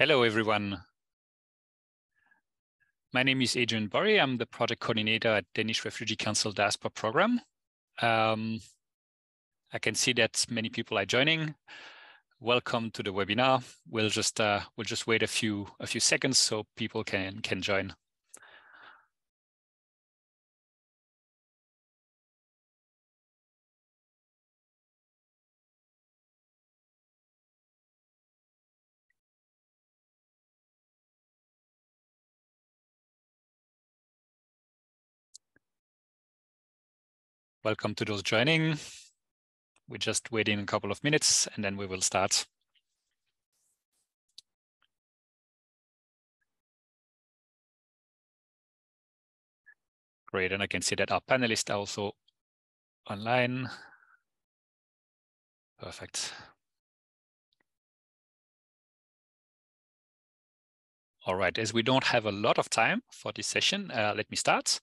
Hello, everyone. My name is Adrian Borry. I'm the project coordinator at Danish Refugee Council Diaspora Program. Um, I can see that many people are joining. Welcome to the webinar. We'll just uh, we'll just wait a few a few seconds so people can can join. Welcome to those joining. We're just waiting a couple of minutes and then we will start. Great, and I can see that our panelists are also online. Perfect. All right, as we don't have a lot of time for this session, uh, let me start.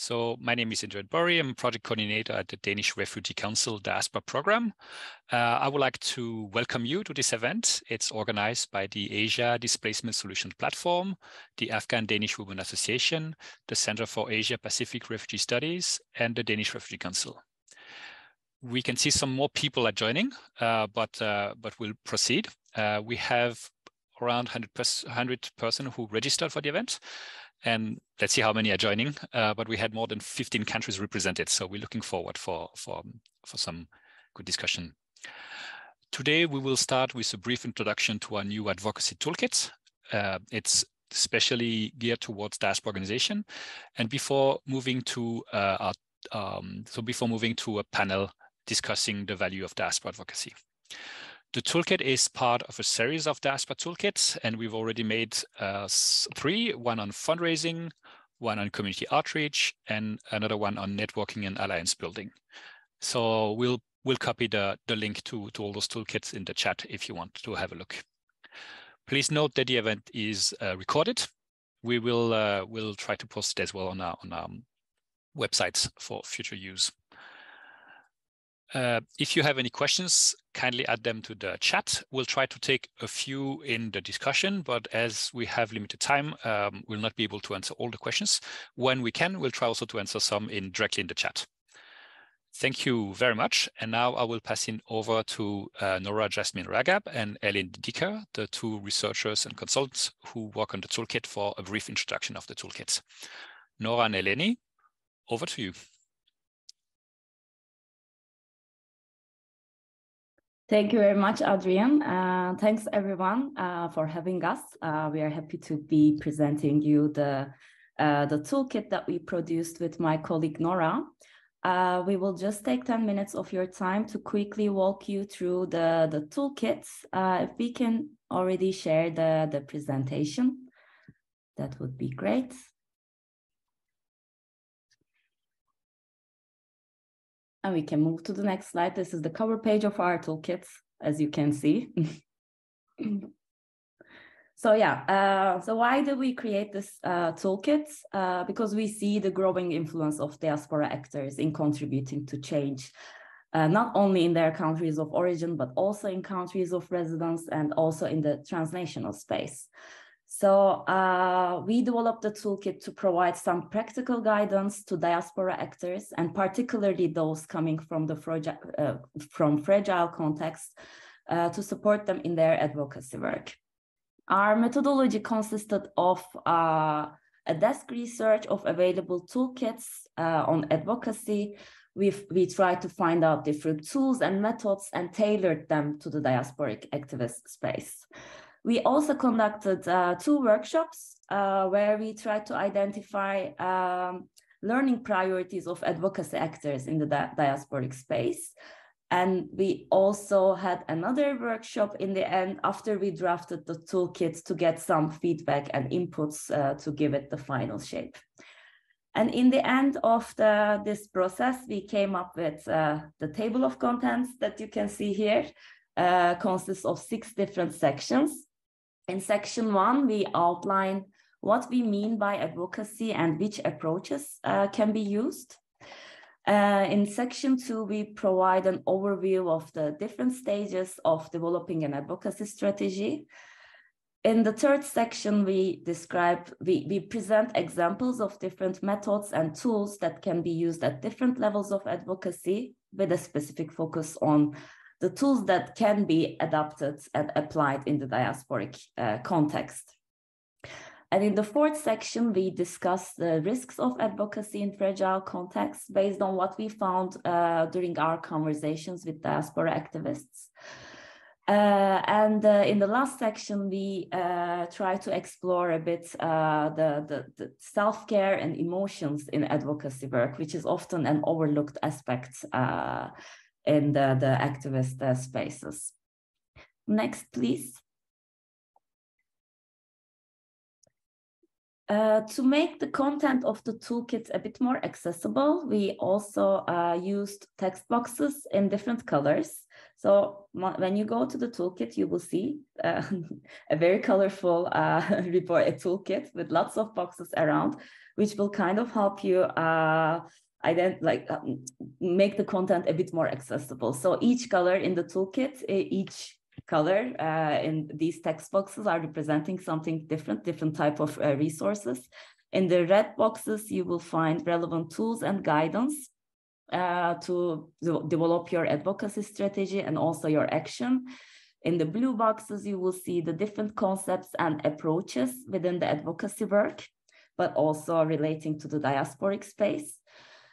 So my name is Indrid Borry. I'm project coordinator at the Danish Refugee Council the Diaspora Program. Uh, I would like to welcome you to this event. It's organized by the Asia Displacement Solutions Platform, the Afghan Danish Women Association, the Center for Asia Pacific Refugee Studies, and the Danish Refugee Council. We can see some more people are joining, uh, but uh, but we'll proceed. Uh, we have around 100 100 person who registered for the event and let's see how many are joining. Uh, but we had more than 15 countries represented, so we're looking forward for for for some good discussion. Today we will start with a brief introduction to our new advocacy toolkit. Uh, it's especially geared towards diaspora organization, and before moving to uh, our, um, so before moving to a panel discussing the value of diaspora advocacy. The toolkit is part of a series of diaspora toolkits, and we've already made uh, three, one on fundraising, one on community outreach, and another one on networking and alliance building. So we'll we'll copy the, the link to, to all those toolkits in the chat if you want to have a look. Please note that the event is uh, recorded. We will uh, will try to post it as well on our, on our websites for future use. Uh, if you have any questions, kindly add them to the chat. We'll try to take a few in the discussion, but as we have limited time, um, we'll not be able to answer all the questions. When we can, we'll try also to answer some in directly in the chat. Thank you very much. And now I will pass in over to uh, Nora Jasmine Ragab and Eleni Diker, the two researchers and consultants who work on the toolkit for a brief introduction of the toolkit. Nora and Eleni, over to you. Thank you very much, Adrian. Uh, thanks everyone uh, for having us. Uh, we are happy to be presenting you the, uh, the toolkit that we produced with my colleague Nora. Uh, we will just take 10 minutes of your time to quickly walk you through the, the toolkits. Uh, if we can already share the, the presentation, that would be great. And we can move to the next slide. This is the cover page of our toolkits, as you can see. so yeah, uh, so why did we create this uh, toolkit? Uh, because we see the growing influence of diaspora actors in contributing to change, uh, not only in their countries of origin, but also in countries of residence and also in the transnational space. So uh, we developed a toolkit to provide some practical guidance to diaspora actors, and particularly those coming from the fragile, uh, from fragile contexts, uh, to support them in their advocacy work. Our methodology consisted of uh, a desk research of available toolkits uh, on advocacy. We've, we tried to find out different tools and methods and tailored them to the diasporic activist space. We also conducted uh, two workshops uh, where we tried to identify um, learning priorities of advocacy actors in the di diasporic space. And we also had another workshop in the end after we drafted the toolkit to get some feedback and inputs uh, to give it the final shape. And in the end of the, this process, we came up with uh, the table of contents that you can see here, uh, consists of six different sections. In section one, we outline what we mean by advocacy and which approaches uh, can be used. Uh, in section two, we provide an overview of the different stages of developing an advocacy strategy. In the third section, we describe, we, we present examples of different methods and tools that can be used at different levels of advocacy with a specific focus on the tools that can be adapted and applied in the diasporic uh, context. And in the fourth section, we discuss the risks of advocacy in fragile contexts based on what we found uh, during our conversations with diaspora activists. Uh, and uh, in the last section, we uh, try to explore a bit uh, the, the, the self-care and emotions in advocacy work, which is often an overlooked aspect uh, in the, the activist uh, spaces. Next, please. Uh, to make the content of the toolkit a bit more accessible, we also uh, used text boxes in different colors. So when you go to the toolkit, you will see uh, a very colorful uh, report, a toolkit with lots of boxes around, which will kind of help you uh, ident- like um, make the content a bit more accessible. So each color in the toolkit, each color uh, in these text boxes are representing something different, different type of uh, resources. In the red boxes, you will find relevant tools and guidance uh, to develop your advocacy strategy and also your action. In the blue boxes, you will see the different concepts and approaches within the advocacy work, but also relating to the diasporic space.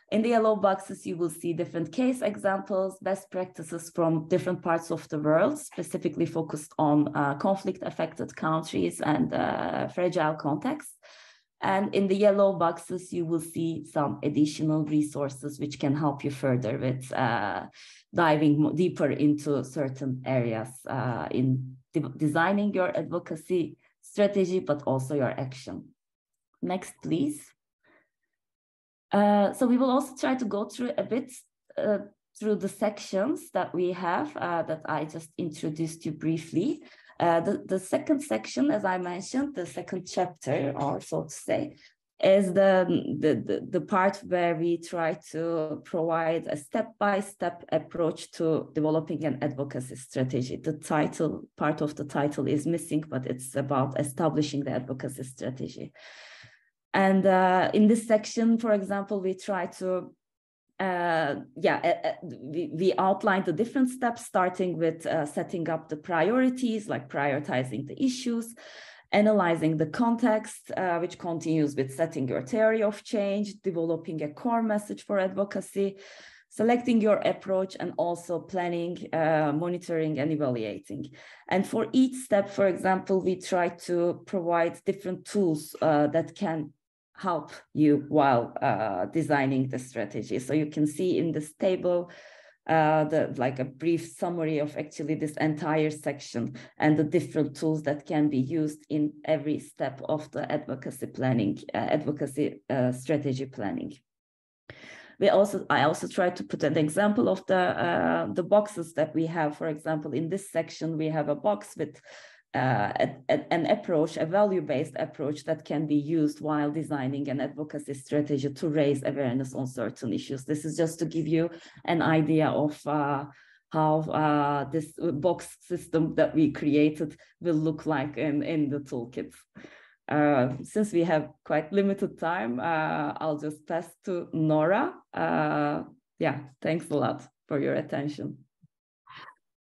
In the yellow boxes, you will see different case examples, best practices from different parts of the world, specifically focused on uh, conflict affected countries and uh, fragile contexts. And in the yellow boxes, you will see some additional resources which can help you further with uh, diving deeper into certain areas uh, in de designing your advocacy strategy, but also your action. Next, please. Uh, so we will also try to go through a bit uh, through the sections that we have uh, that I just introduced you briefly. Uh, the, the second section, as I mentioned, the second chapter, or so to say, is the, the, the, part where we try to provide a step-by-step -step approach to developing an advocacy strategy. The title, part of the title is missing, but it's about establishing the advocacy strategy. And uh, in this section, for example, we try to, uh, yeah, uh, we, we outline the different steps, starting with uh, setting up the priorities, like prioritizing the issues, analyzing the context, uh, which continues with setting your theory of change, developing a core message for advocacy, selecting your approach and also planning, uh, monitoring and evaluating. And for each step, for example, we try to provide different tools uh, that can help you while uh, designing the strategy. So you can see in this table, uh, the like a brief summary of actually this entire section and the different tools that can be used in every step of the advocacy planning, uh, advocacy uh, strategy planning. We also, I also tried to put an example of the uh, the boxes that we have. For example, in this section, we have a box with uh, an approach, a value-based approach that can be used while designing an advocacy strategy to raise awareness on certain issues. This is just to give you an idea of uh, how uh, this box system that we created will look like in, in the toolkit. Uh, since we have quite limited time, uh, I'll just pass to Nora. Yeah, thanks a lot for your attention.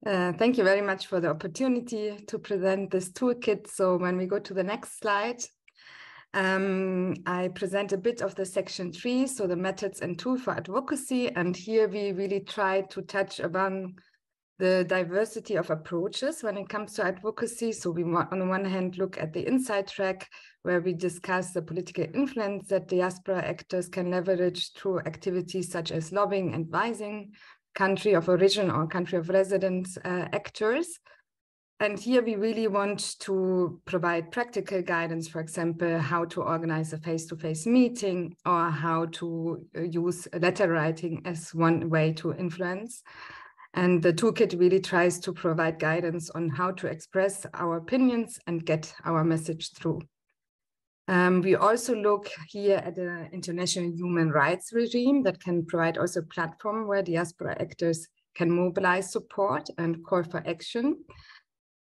Uh, thank you very much for the opportunity to present this toolkit. So when we go to the next slide, um, I present a bit of the section three, so the methods and tool for advocacy. And here we really try to touch upon the diversity of approaches when it comes to advocacy. So we on the one hand look at the inside track where we discuss the political influence that diaspora actors can leverage through activities such as lobbying and advising country of origin or country of residence uh, actors. And here we really want to provide practical guidance, for example, how to organize a face-to-face meeting or how to uh, use letter writing as one way to influence. And the toolkit really tries to provide guidance on how to express our opinions and get our message through. Um, we also look here at the international human rights regime that can provide also a platform where diaspora actors can mobilize support and call for action.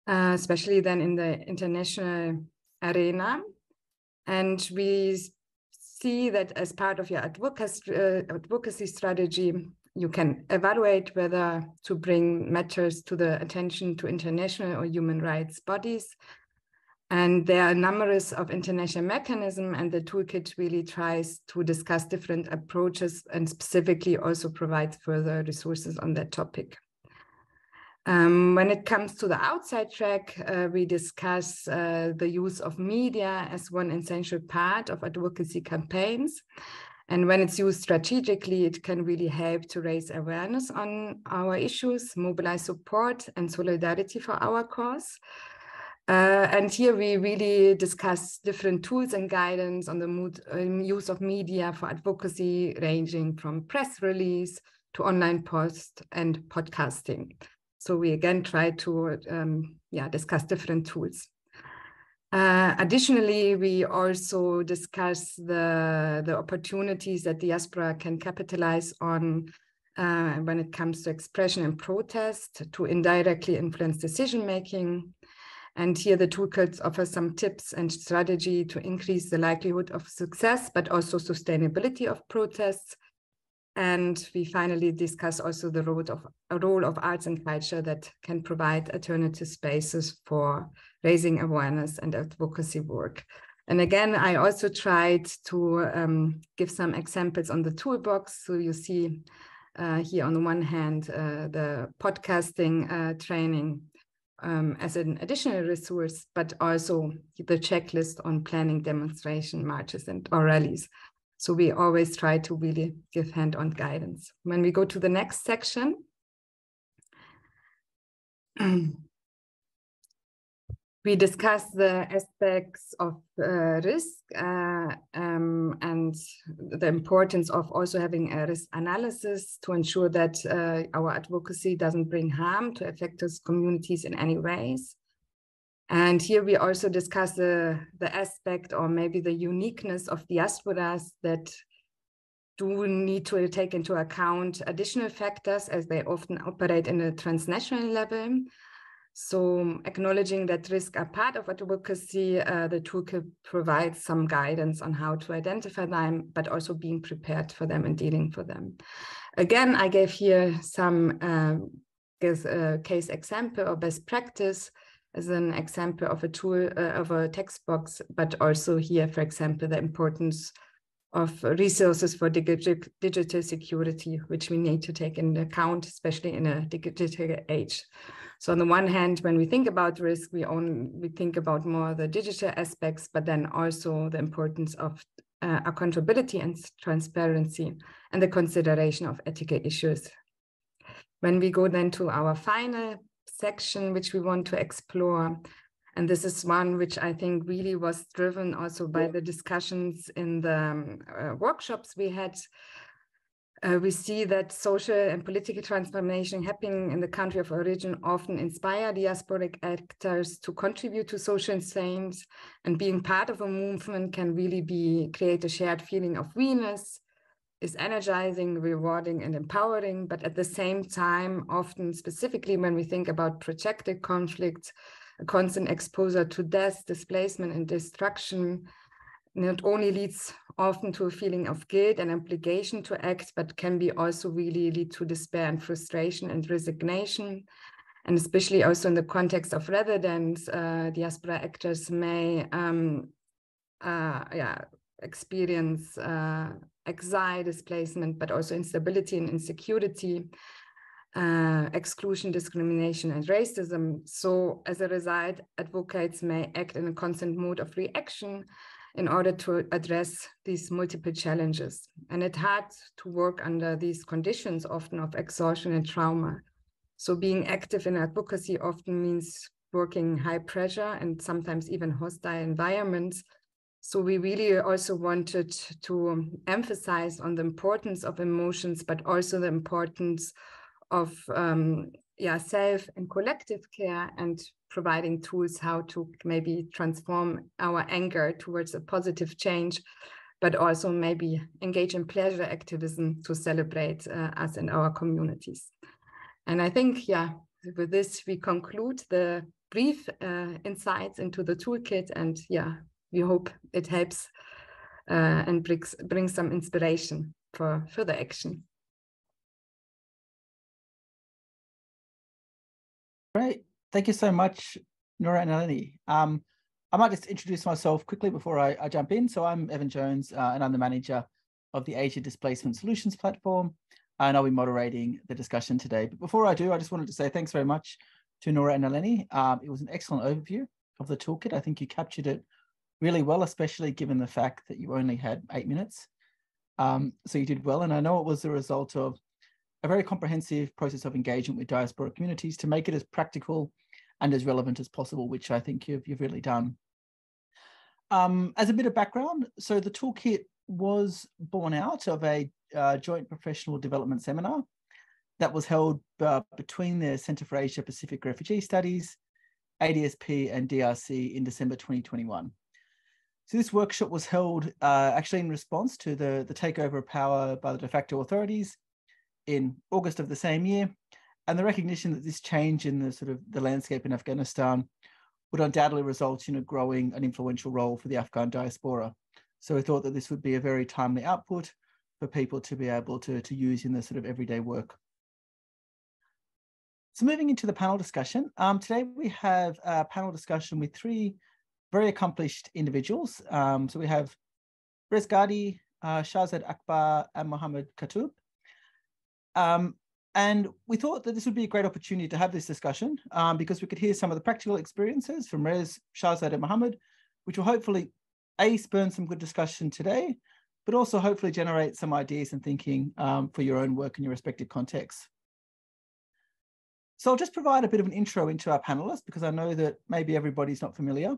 uh, especially then in the international arena. And we see that as part of your advocacy, uh, advocacy strategy, you can evaluate whether to bring matters to the attention to international or human rights bodies. And there are numerous of international mechanisms and the toolkit really tries to discuss different approaches and specifically also provides further resources on that topic. Um, when it comes to the outside track, uh, we discuss uh, the use of media as one essential part of advocacy campaigns. And when it's used strategically, it can really help to raise awareness on our issues, mobilize support and solidarity for our cause. Uh, and here we really discuss different tools and guidance on the mood, um, use of media for advocacy, ranging from press release to online post and podcasting. So we again try to um, yeah, discuss different tools. Uh, additionally, we also discuss the, the opportunities that diaspora can capitalize on uh, when it comes to expression and protest to indirectly influence decision making. And here the toolkits offer some tips and strategy to increase the likelihood of success, but also sustainability of protests and we finally discuss also the role of, role of arts and culture that can provide alternative spaces for raising awareness and advocacy work. And again, I also tried to um, give some examples on the toolbox. So you see uh, here on the one hand, uh, the podcasting uh, training um, as an additional resource, but also the checklist on planning demonstration marches and or rallies. So we always try to really give hand-on guidance. When we go to the next section, we discuss the aspects of uh, risk uh, um, and the importance of also having a risk analysis to ensure that uh, our advocacy doesn't bring harm to affected communities in any ways. And here we also discuss the, the aspect or maybe the uniqueness of diasporas that do need to take into account additional factors as they often operate in a transnational level. So acknowledging that risks are part of advocacy, uh, the toolkit provides some guidance on how to identify them, but also being prepared for them and dealing for them. Again, I gave here some uh, uh case example or best practice as an example of a tool uh, of a text box, but also here, for example, the importance of resources for digital security, which we need to take into account, especially in a digital age. So on the one hand, when we think about risk, we only we think about more the digital aspects, but then also the importance of uh, accountability and transparency and the consideration of ethical issues. When we go then to our final section which we want to explore. And this is one which I think really was driven also by the discussions in the um, uh, workshops we had. Uh, we see that social and political transformation happening in the country of origin often inspire diasporic actors to contribute to social change and being part of a movement can really be create a shared feeling of we-ness is energizing, rewarding, and empowering. But at the same time, often specifically when we think about projected conflicts, a constant exposure to death, displacement, and destruction not only leads often to a feeling of guilt and obligation to act, but can be also really lead to despair and frustration and resignation. And especially also in the context of residents, uh, diaspora actors may um, uh, yeah, experience uh, exile, displacement, but also instability and insecurity, uh, exclusion, discrimination, and racism. So, as a result, advocates may act in a constant mode of reaction in order to address these multiple challenges. And it hard to work under these conditions, often of exhaustion and trauma. So, being active in advocacy often means working high pressure and sometimes even hostile environments so we really also wanted to emphasize on the importance of emotions, but also the importance of um, yeah, self and collective care and providing tools how to maybe transform our anger towards a positive change, but also maybe engage in pleasure activism to celebrate uh, us and our communities. And I think, yeah, with this, we conclude the brief uh, insights into the toolkit. And yeah, we hope it helps uh, and brings, brings some inspiration for further action. Great. Thank you so much, Nora and Eleni. Um, I might just introduce myself quickly before I, I jump in. So I'm Evan Jones, uh, and I'm the manager of the Asia Displacement Solutions platform, and I'll be moderating the discussion today. But before I do, I just wanted to say thanks very much to Nora and Eleni. Um, it was an excellent overview of the toolkit. I think you captured it really well, especially given the fact that you only had eight minutes. Um, so you did well, and I know it was the result of a very comprehensive process of engagement with diaspora communities to make it as practical and as relevant as possible, which I think you've, you've really done. Um, as a bit of background, so the toolkit was born out of a uh, joint professional development seminar that was held uh, between the Centre for Asia Pacific Refugee Studies, ADSP and DRC in December 2021. So this workshop was held uh, actually in response to the, the takeover of power by the de facto authorities in August of the same year, and the recognition that this change in the sort of the landscape in Afghanistan would undoubtedly result in a growing and influential role for the Afghan diaspora. So we thought that this would be a very timely output for people to be able to, to use in their sort of everyday work. So moving into the panel discussion, um, today we have a panel discussion with three very accomplished individuals. Um, so we have Rez Gardi, uh, Shaharzad Akbar, and Mohammed Katoub. Um, and we thought that this would be a great opportunity to have this discussion um, because we could hear some of the practical experiences from Rez, Shaharzad, and Mohammed, which will hopefully A, spurn some good discussion today, but also hopefully generate some ideas and thinking um, for your own work in your respective contexts. So I'll just provide a bit of an intro into our panelists because I know that maybe everybody's not familiar.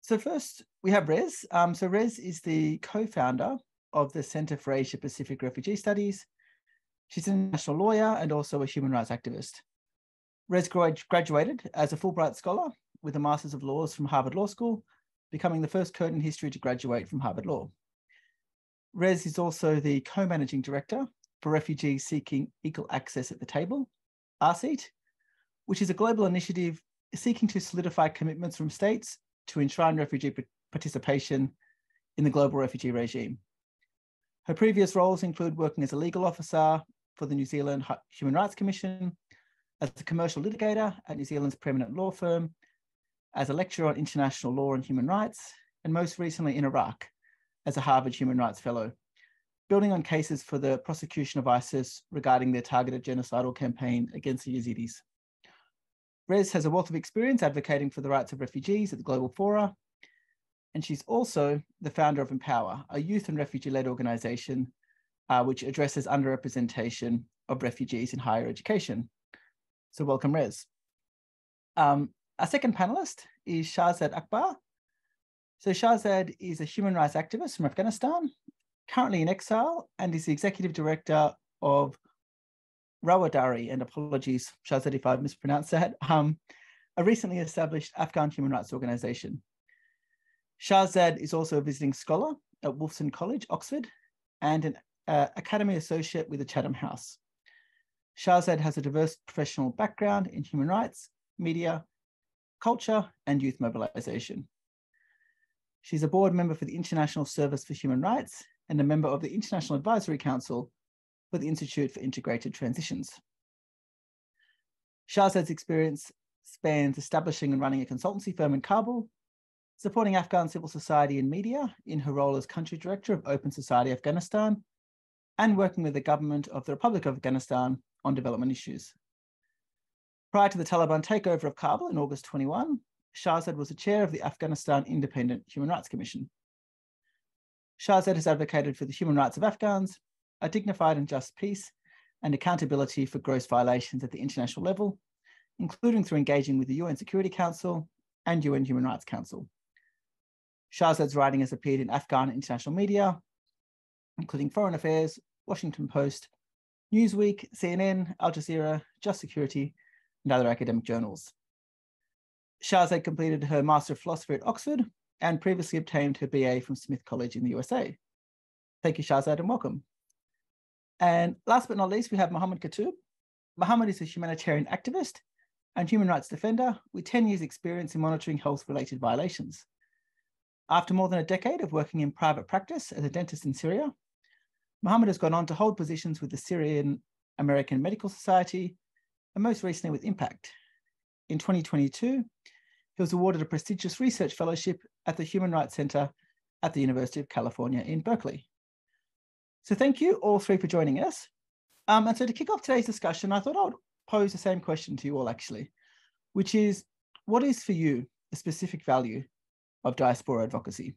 So first we have Rez. Um, so Rez is the co-founder of the Center for Asia Pacific Refugee Studies, She's an international lawyer and also a human rights activist. Rez graduated as a Fulbright Scholar with a Master's of Laws from Harvard Law School, becoming the first Kurd in history to graduate from Harvard Law. Rez is also the co-managing director for Refugees Seeking Equal Access at the Table, RSEAT, which is a global initiative seeking to solidify commitments from states to enshrine refugee participation in the global refugee regime. Her previous roles include working as a legal officer for the New Zealand Human Rights Commission, as a commercial litigator at New Zealand's preeminent law firm, as a lecturer on international law and human rights, and most recently in Iraq as a Harvard Human Rights Fellow, building on cases for the prosecution of ISIS regarding their targeted genocidal campaign against the Yazidis. Rez has a wealth of experience advocating for the rights of refugees at the Global Fora, and she's also the founder of Empower, a youth and refugee-led organization uh, which addresses underrepresentation of refugees in higher education. So welcome, Rez. Um, our second panelist is Shaharzad Akbar. So Shaharzad is a human rights activist from Afghanistan, currently in exile, and is the executive director of Rawadari, and apologies, Shaharzad, if I've mispronounced that, um, a recently established Afghan human rights organization. Shaharzad is also a visiting scholar at Wolfson College, Oxford, and an uh, Academy Associate with the Chatham House. Shaharzad has a diverse professional background in human rights, media, culture, and youth mobilization. She's a board member for the International Service for Human Rights and a member of the International Advisory Council for the Institute for Integrated Transitions. Shaharzad's experience spans establishing and running a consultancy firm in Kabul, supporting Afghan civil society and media in her role as country director of Open Society Afghanistan, and working with the government of the Republic of Afghanistan on development issues. Prior to the Taliban takeover of Kabul in August 21, Shaharzad was the chair of the Afghanistan Independent Human Rights Commission. Shaharzad has advocated for the human rights of Afghans, a dignified and just peace, and accountability for gross violations at the international level, including through engaging with the UN Security Council and UN Human Rights Council. Shaharzad's writing has appeared in Afghan international media, including Foreign Affairs, Washington Post, Newsweek, CNN, Al Jazeera, Just Security, and other academic journals. Shaharzad completed her Master of Philosophy at Oxford and previously obtained her BA from Smith College in the USA. Thank you, Shaharzad, and welcome. And last but not least, we have Mohammed Katoub. Mohammed is a humanitarian activist and human rights defender with 10 years experience in monitoring health-related violations. After more than a decade of working in private practice as a dentist in Syria, Mohammed has gone on to hold positions with the Syrian American Medical Society and most recently with Impact. In 2022, he was awarded a prestigious research fellowship at the Human Rights Center at the University of California in Berkeley. So thank you all three for joining us. Um, and so to kick off today's discussion, I thought I would pose the same question to you all actually, which is what is for you the specific value of diaspora advocacy?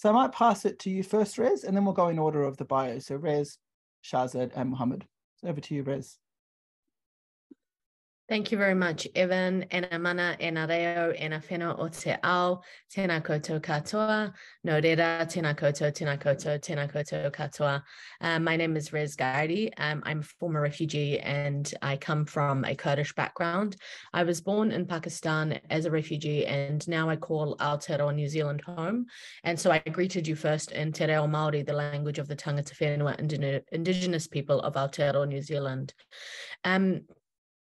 So I might pass it to you first, Rez, and then we'll go in order of the bio. So Rez, Shaharzad, and Mohammed. Over to you, Rez. Thank you very much, Evan. Ena mana, ena reo, ena wheno o te ao, tēnā koutou katoa, no reira, tēnā koutou, tēnā koutou, tēnā koutou katoa. Um, my name is Rez Gardi. Um, I'm a former refugee and I come from a Kurdish background. I was born in Pakistan as a refugee and now I call Aotearoa New Zealand home. And so I greeted you first in Te Reo Māori, the language of the Tangata Whenua indigenous people of Aotearoa New Zealand. Um,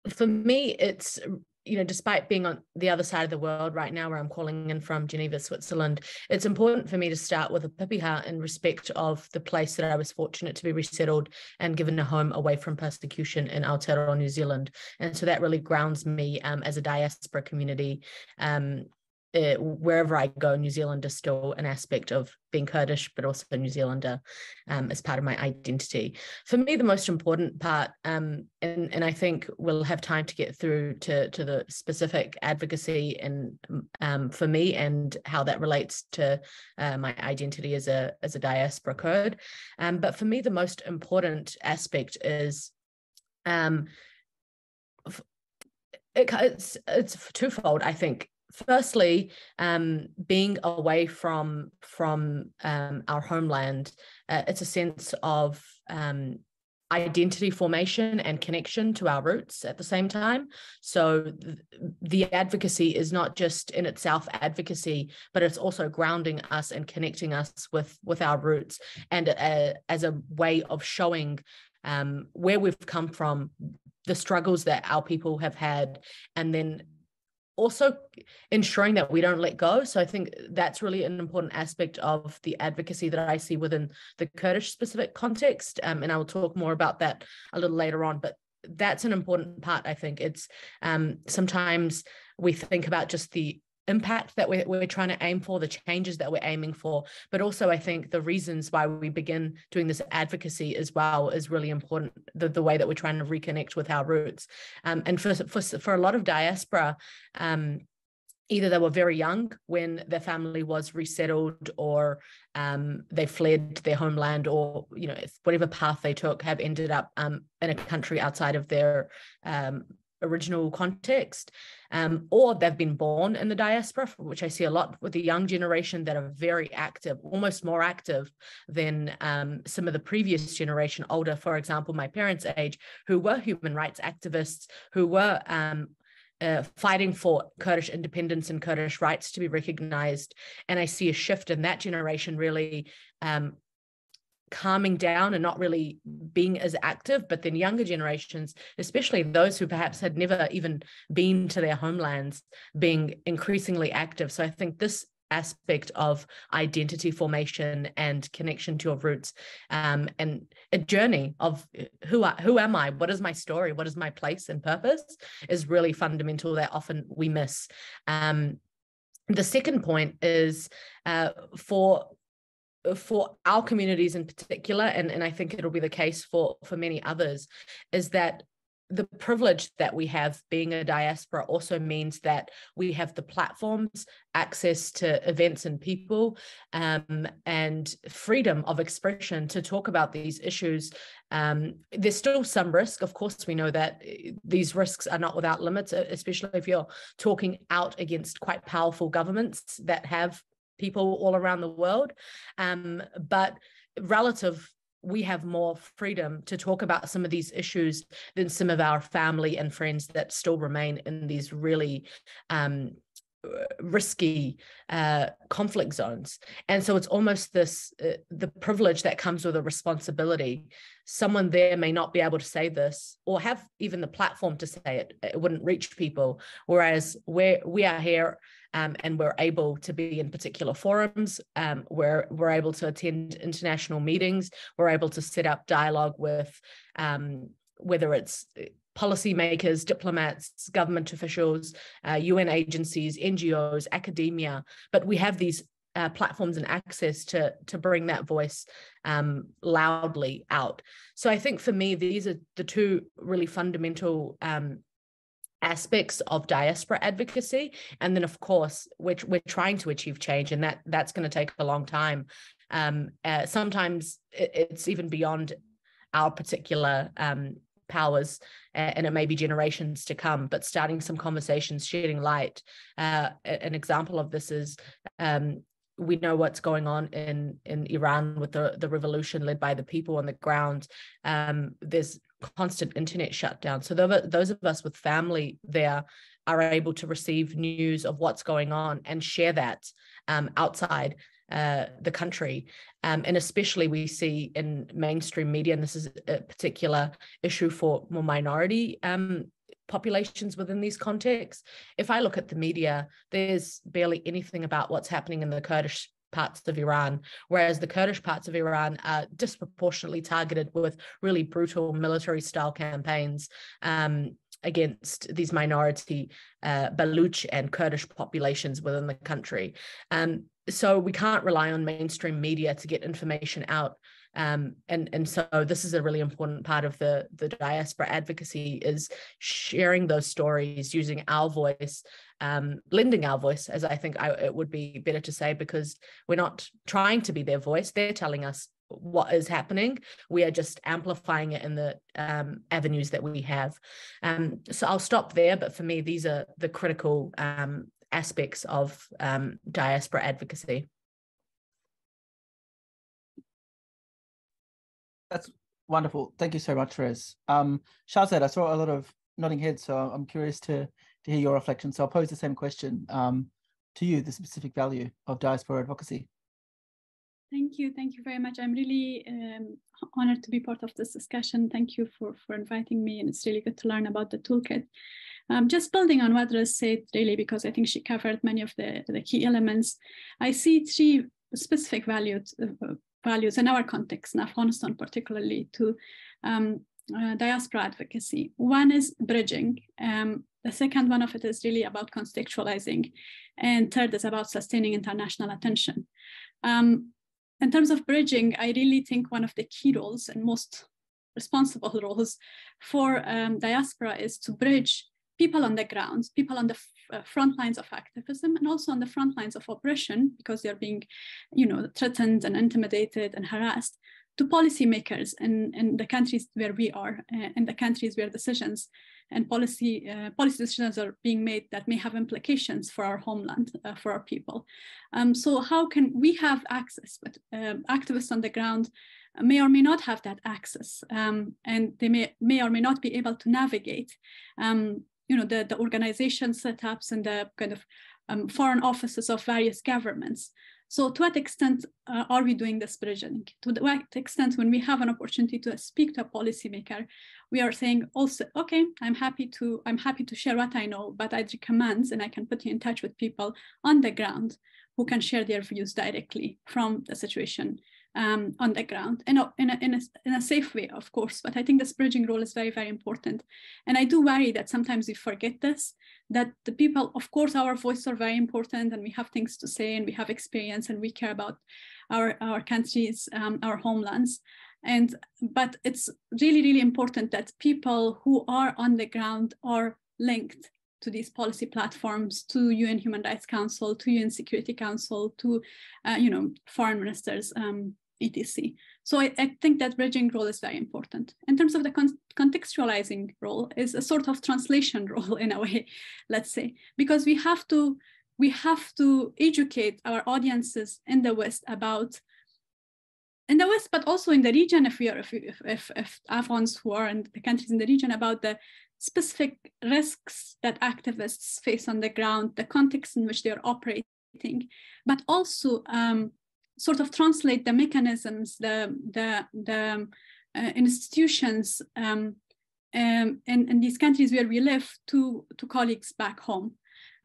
for me, it's you know, despite being on the other side of the world right now, where I'm calling in from Geneva, Switzerland, it's important for me to start with a pepeha in respect of the place that I was fortunate to be resettled and given a home away from persecution in Aotearoa, New Zealand. And so that really grounds me um, as a diaspora community um, wherever I go, New Zealand is still an aspect of being Kurdish, but also New Zealander um, as part of my identity. For me, the most important part, um, and, and I think we'll have time to get through to, to the specific advocacy and um, for me and how that relates to uh, my identity as a as a diaspora Kurd. Um, but for me, the most important aspect is um, it, it's it's twofold. I think firstly, um, being away from from um, our homeland, uh, it's a sense of um, identity formation and connection to our roots at the same time. So th- the advocacy is not just in itself advocacy, but it's also grounding us and connecting us with with our roots, and uh, as a way of showing um, where we've come from, the struggles that our people have had, and then also ensuring that we don't let go. So I think that's really an important aspect of the advocacy that I see within the Kurdish specific context. Um, and I will talk more about that a little later on. But that's an important part, I think. It's um, sometimes we think about just the impact that we're, we're trying to aim for, the changes that we're aiming for, but also I think the reasons why we begin doing this advocacy as well is really important. The, the way that we're trying to reconnect with our roots, um, and for, for for a lot of diaspora. Um, either they were very young when their family was resettled or um, they fled their homeland or you know whatever path they took have ended up um, in a country outside of their um, original context, um, or they've been born in the diaspora, which I see a lot with the young generation that are very active, almost more active than um, some of the previous generation, older, for example, my parents' age, who were human rights activists, who were um, uh, fighting for Kurdish independence and Kurdish rights to be recognized. And I see a shift in that generation really um, calming down and not really being as active. But then younger generations, especially those who perhaps had never even been to their homelands, being increasingly active. So I think this aspect of identity formation and connection to your roots um, and a journey of who I, who am I what is my story what is my place and purpose is really fundamental that often we miss um, the second point is uh, for for our communities in particular, and, and I think it'll be the case for, for many others, is that the privilege that we have being a diaspora also means that we have the platforms, access to events and people, um, and freedom of expression to talk about these issues. Um, there's still some risk. Of course, we know that eh, these risks are not without limits, especially if you're talking out against quite powerful governments that have people all around the world. Um, but relative we have more freedom to talk about some of these issues than some of our family and friends that still remain in these really um, risky uh, conflict zones. And so it's almost this uh, the privilege that comes with a responsibility. Someone there may not be able to say this or have even the platform to say it. It wouldn't reach people. Whereas we're we are here um, and we're able to be in particular forums um, we're we're able to attend international meetings. We're able to set up dialogue with um, whether it's policymakers, diplomats, government officials, uh, UN agencies, NGOs, academia, but we have these uh, platforms and access to to bring that voice um, loudly out. So I think for me, these are the two really fundamental um, aspects of diaspora advocacy. And then, of course, we're we're trying to achieve change, and that that's going to take a long time. Um, uh, sometimes it, it's even beyond our particular um, powers and it may be generations to come but starting some conversations shedding light uh, an example of this is um, we know what's going on in in Iran with the the revolution led by the people on the ground. Um, there's constant internet shutdown, so those of us with family there are able to receive news of what's going on and share that um, outside uh, the country. Um, and especially we see in mainstream media, and this is a particular issue for more minority um, populations within these contexts. If I look at the media, there's barely anything about what's happening in the Kurdish parts of Iran, whereas the Kurdish parts of Iran are disproportionately targeted with really brutal military style campaigns. Um, against these minority uh, Baluch and Kurdish populations within the country. Um, so we can't rely on mainstream media to get information out. Um, and and so this is a really important part of the the diaspora advocacy is sharing those stories using our voice um, lending our voice as i think I, it would be better to say because we're not trying to be their voice they're telling us what is happening. We are just amplifying it in the um, avenues that we have. Um, so I'll stop there. But for me, these are the critical um, aspects of um, diaspora advocacy. That's wonderful. Thank you so much, Rez. Um, Shaharzad, I saw a lot of nodding heads, so I'm curious to, to hear your reflections. So I'll pose the same question um, to you, the specific value of diaspora advocacy. Thank you. Thank you very much. I'm really um, honored to be part of this discussion. Thank you for, for inviting me. And it's really good to learn about the toolkit. Um, just building on what Rez said, really, because I think she covered many of the, the key elements. I see three specific values, uh, values in our context, in Afghanistan particularly, to um, uh, diaspora advocacy. One is bridging. Um, the second one of it is really about contextualizing. And third is about sustaining international attention. Um, in terms of bridging, I really think one of the key roles and most responsible roles for um, diaspora is to bridge people on the ground, people on the uh, front lines of activism and also on the front lines of oppression because they're being, you know, threatened and intimidated and harassed to policymakers in, in the countries where we are, uh, in the countries where decisions and policy uh, policy decisions are being made that may have implications for our homeland, uh, for our people. Um, so how can we have access? But um, activists on the ground may or may not have that access, um, and they may may or may not be able to navigate. Um, you know the the organization setups and the kind of um, foreign offices of various governments. So to what extent uh, are we doing this bridging? To what extent when we have an opportunity to speak to a policymaker, we are saying also, okay, I'm happy to, I'm happy to share what I know, but I'd recommend and I can put you in touch with people on the ground who can share their views directly from the situation um, on the ground in a, in, a, in, a, safe way, of course. But I think this bridging role is very, very important. And I do worry that sometimes we forget this, that the people, of course, our voices are very important and we have things to say and we have experience and we care about our, our countries, um, our homelands. And but it's really, really important that people who are on the ground are linked to these policy platforms, to UN Human Rights Council, to UN Security Council, to uh, you know foreign ministers, um, etc. So I, I, think that bridging role is very important. In terms of the con contextualizing role, is a sort of translation role in a way, let's say, because we have to we have to educate our audiences in the West about in the West, but also in the region, if we are if, if, if, if Afghans who are in the countries in the region about the specific risks that activists face on the ground, the context in which they are operating, but also um, sort of translate the mechanisms, the, the, the uh, institutions um, um, in, in these countries where we live to, to colleagues back home.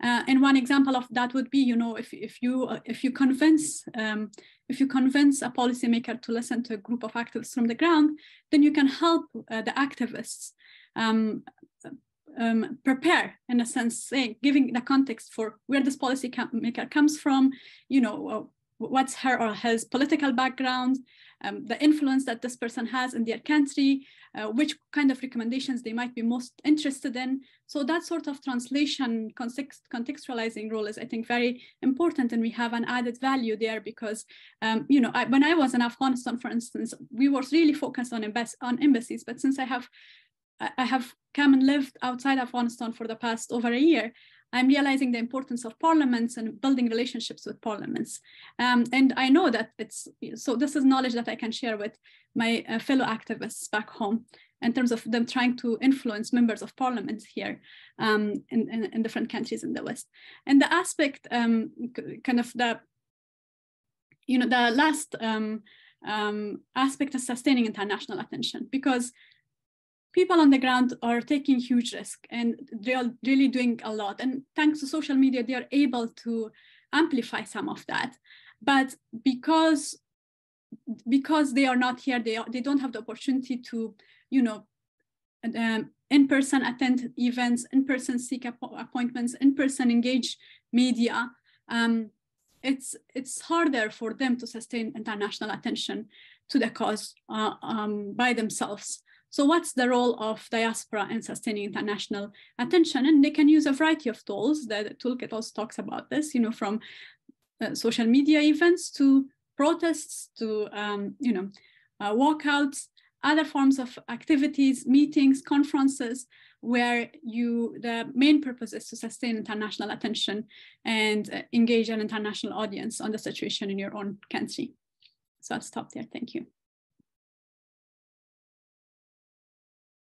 Uh, and one example of that would be, you know, if, if you uh, if you convince um, if you convince a policymaker to listen to a group of activists from the ground, then you can help uh, the activists um, um, prepare, in a sense, say, giving the context for where this policy maker comes from, you know, what's her or his political background, um, the influence that this person has in their country, uh, which kind of recommendations they might be most interested in. So that sort of translation context, contextualizing role is, I think, very important. And we have an added value there because, um, you know, I, when I was in Afghanistan, for instance, we were really focused on, embass on embassies. But since I have I have come and lived outside Afghanistan for the past over a year, I'm realizing the importance of parliaments and building relationships with parliaments. Um, and I know that it's, so this is knowledge that I can share with my uh, fellow activists back home in terms of them trying to influence members of parliament here um, in, in, in, different countries in the West. And the aspect, um, kind of the, you know, the last um, um, aspect is sustaining international attention because people on the ground are taking huge risk and they are really doing a lot. And thanks to social media, they are able to amplify some of that. But because because they are not here, they, are, they don't have the opportunity to, you know, um, in-person attend events, in-person seek appointments, in-person engage media. Um, it's it's harder for them to sustain international attention to the cause uh, um, by themselves. So what's the role of diaspora in sustaining international attention? And they can use a variety of tools. The toolkit also talks about this, you know, from uh, social media events to protests to, um, you know, uh, walkouts, other forms of activities, meetings, conferences, where you the main purpose is to sustain international attention and uh, engage an international audience on the situation in your own country. So I'll stop there. Thank you.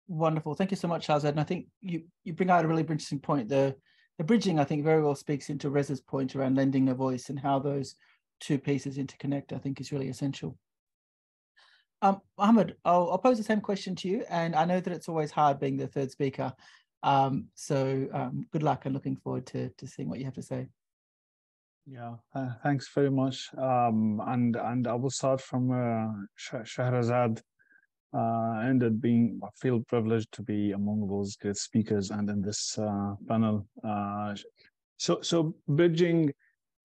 Wonderful. Thank you so much, Shaharzad. And I think you, you bring out a really interesting point. The, the bridging, I think, very well speaks into Rez's point around lending a voice and how those two pieces interconnect, I think is really essential. Um, Mohammed, I'll, I'll pose the same question to you. And I know that it's always hard being the third speaker. Um, so um, good luck and looking forward to, to seeing what you have to say. Yeah, uh, thanks very much. Um, and and I will start from uh, Shaharzad uh, ended being I feel privileged to be among those great speakers and in this uh, panel. Uh, so, so bridging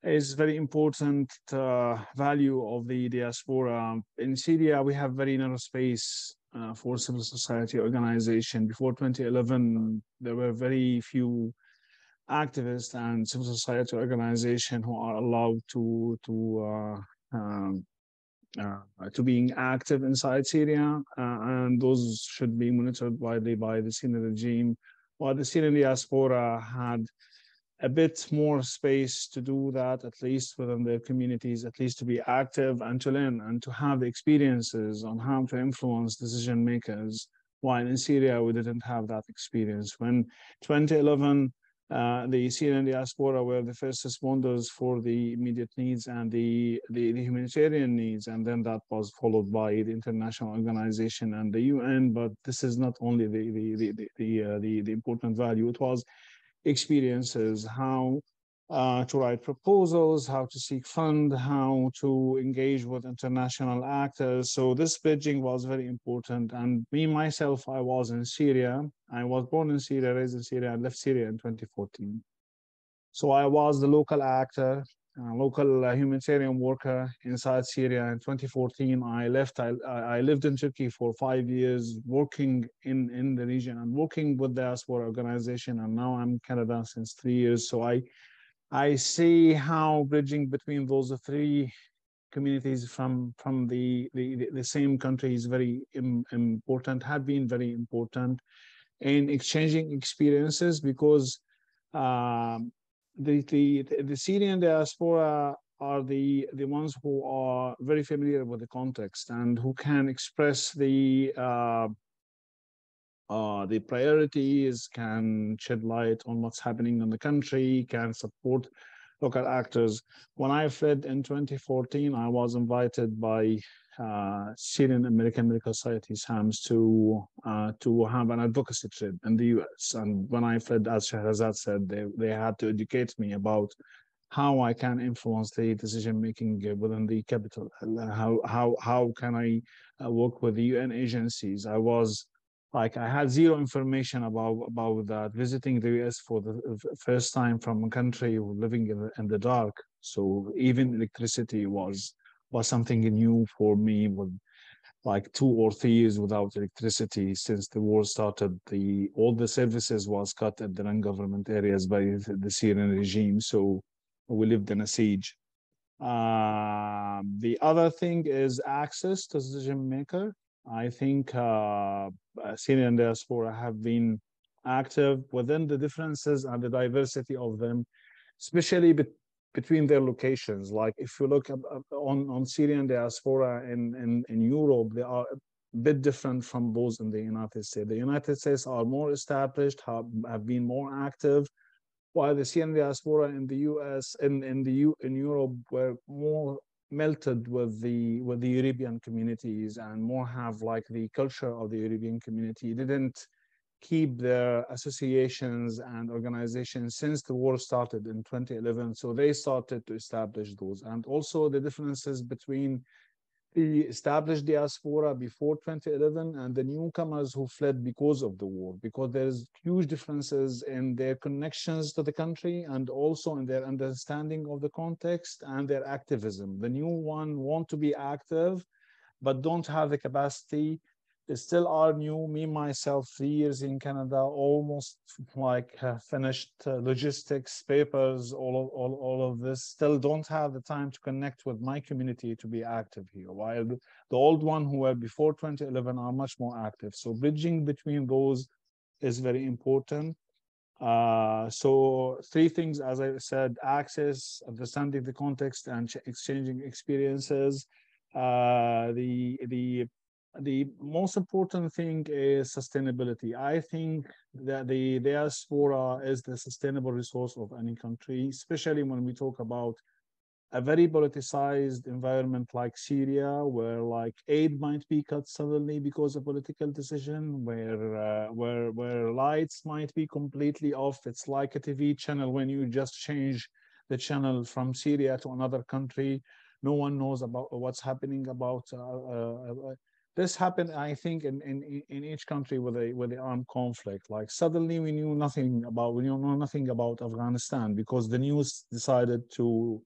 is very important uh, value of the diaspora. In Syria, we have very narrow space uh, for civil society organization. Before 2011, there were very few activists and civil society organization who are allowed to to uh, um, to being active inside Syria, uh, and those should be monitored widely by the Syrian regime. While the Syrian diaspora had a bit more space to do that, at least within their communities, at least to be active and to learn and to have the experiences on how to influence decision makers. While in Syria, we didn't have that experience. When 2011 uh, the Syrian diaspora were the first responders for the immediate needs and the, the, the, humanitarian needs, and then that was followed by the international organization and the UN. But this is not only the the the the, uh, the, the important value; it was experiences how uh, to write proposals, how to seek fund, how to engage with international actors. So this bridging was very important. And me, myself, I was in Syria. I was born in Syria, raised in Syria, and left Syria in 2014. So I was the local actor, uh, local uh, humanitarian worker inside Syria. In 2014, I left. I, I lived in Turkey for five years, working in, in the region and working with the diaspora organization. And now I'm in Canada since three years. So I I see how bridging between those three communities from from the the, the same country is very Im, important, have been very important in exchanging experiences because um, the, the the Syrian diaspora are the the ones who are very familiar with the context and who can express the uh, uh, the priorities, can shed light on what's happening in the country, can support local actors. When I fled in 2014, I was invited by uh, Syrian American Medical Society SAMS to uh, to have an advocacy trip in the US. And when I fled, as Shaharzad said, they, they had to educate me about how I can influence the decision making within the capital. How how how can I uh, work with the UN agencies? I was like I had zero information about about that. Visiting the US for the first time from a country living in the, in the dark, so even electricity was was something new for me. With like two or three years without electricity since the war started, the all the services was cut at the non-government areas by the Syrian regime. So we lived in a siege. Uh, the other thing is access to decision maker. I think uh, Syrian diaspora have been active within the differences and the diversity of them, especially be between their locations. Like if you look on, on Syrian diaspora in, in, in Europe, they are a bit different from those in the United States. The United States are more established, have, have been more active, while the Syrian diaspora in the US in, in the U, in Europe were more melted with the with the European communities and more have like the culture of the European community. didn't keep their associations and organizations since the war started in 2011. So they started to establish those. And also the differences between the established diaspora before 2011 and the newcomers who fled because of the war, because there's huge differences in their connections to the country and also in their understanding of the context and their activism. The new one want to be active, but don't have the capacity still are new. Me, myself, three years in Canada, almost like uh, finished uh, logistics, papers, all of, all, all of this. Still don't have the time to connect with my community to be active here. While the, old one who were before 2011 are much more active. So bridging between those is very important. Uh, so three things, as I said, access, understanding the context and exchanging experiences. Uh, the the the most important thing is sustainability. I think that the diaspora is the sustainable resource of any country, especially when we talk about a very politicized environment like Syria, where like aid might be cut suddenly because of political decision, where uh, where where lights might be completely off. It's like a TV channel when you just change the channel from Syria to another country. No one knows about what's happening about uh, uh, uh this happened, I think, in, in, in each country with a with the armed conflict. Like suddenly we knew nothing about we knew nothing about Afghanistan because the news decided to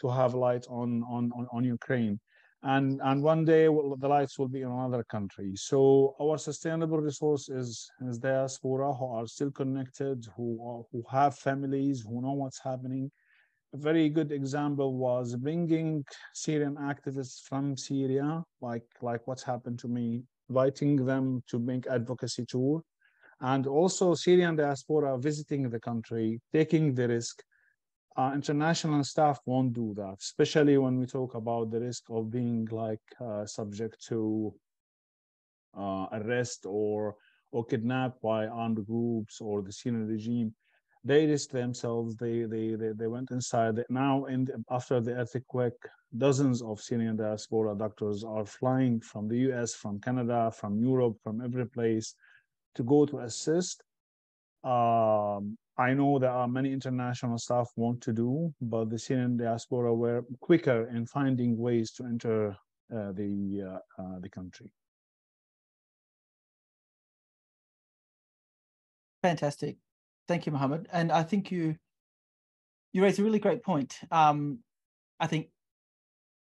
to have light on on on, on Ukraine. And, and one day the lights will be in another country. So our sustainable resource is, is diaspora who are still connected, who, are, who have families, who know what's happening, a very good example was bringing Syrian activists from Syria, like, like what's happened to me, inviting them to make advocacy tour, and also Syrian diaspora visiting the country, taking the risk. Uh, international staff won't do that, especially when we talk about the risk of being like uh, subject to uh, arrest or or kidnapped by armed groups or the Syrian regime they risked themselves. They they they, they went inside. Now, in the, after the earthquake, dozens of Syrian diaspora doctors are flying from the U.S., from Canada, from Europe, from every place to go to assist. Um, I know there are many international staff want to do, but the Syrian diaspora were quicker in finding ways to enter uh, the uh, uh, the country. Fantastic. Thank you, Mohammed. And I think you you raise a really great point. Um, I think,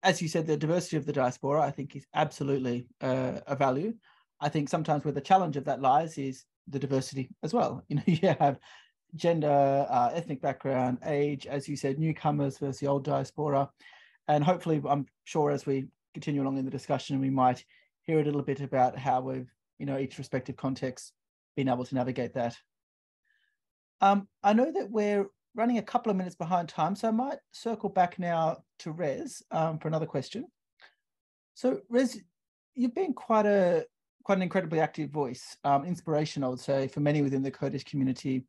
as you said, the diversity of the diaspora, I think, is absolutely uh, a value. I think sometimes where the challenge of that lies is the diversity as well. You know, you have gender, uh, ethnic background, age, as you said, newcomers versus the old diaspora. And hopefully, I'm sure as we continue along in the discussion, we might hear a little bit about how we've, you know, each respective context been able to navigate that um, I know that we're running a couple of minutes behind time, so I might circle back now to Rez um, for another question. So, Rez, you've been quite a quite an incredibly active voice, um, inspiration, I would say, for many within the Kurdish community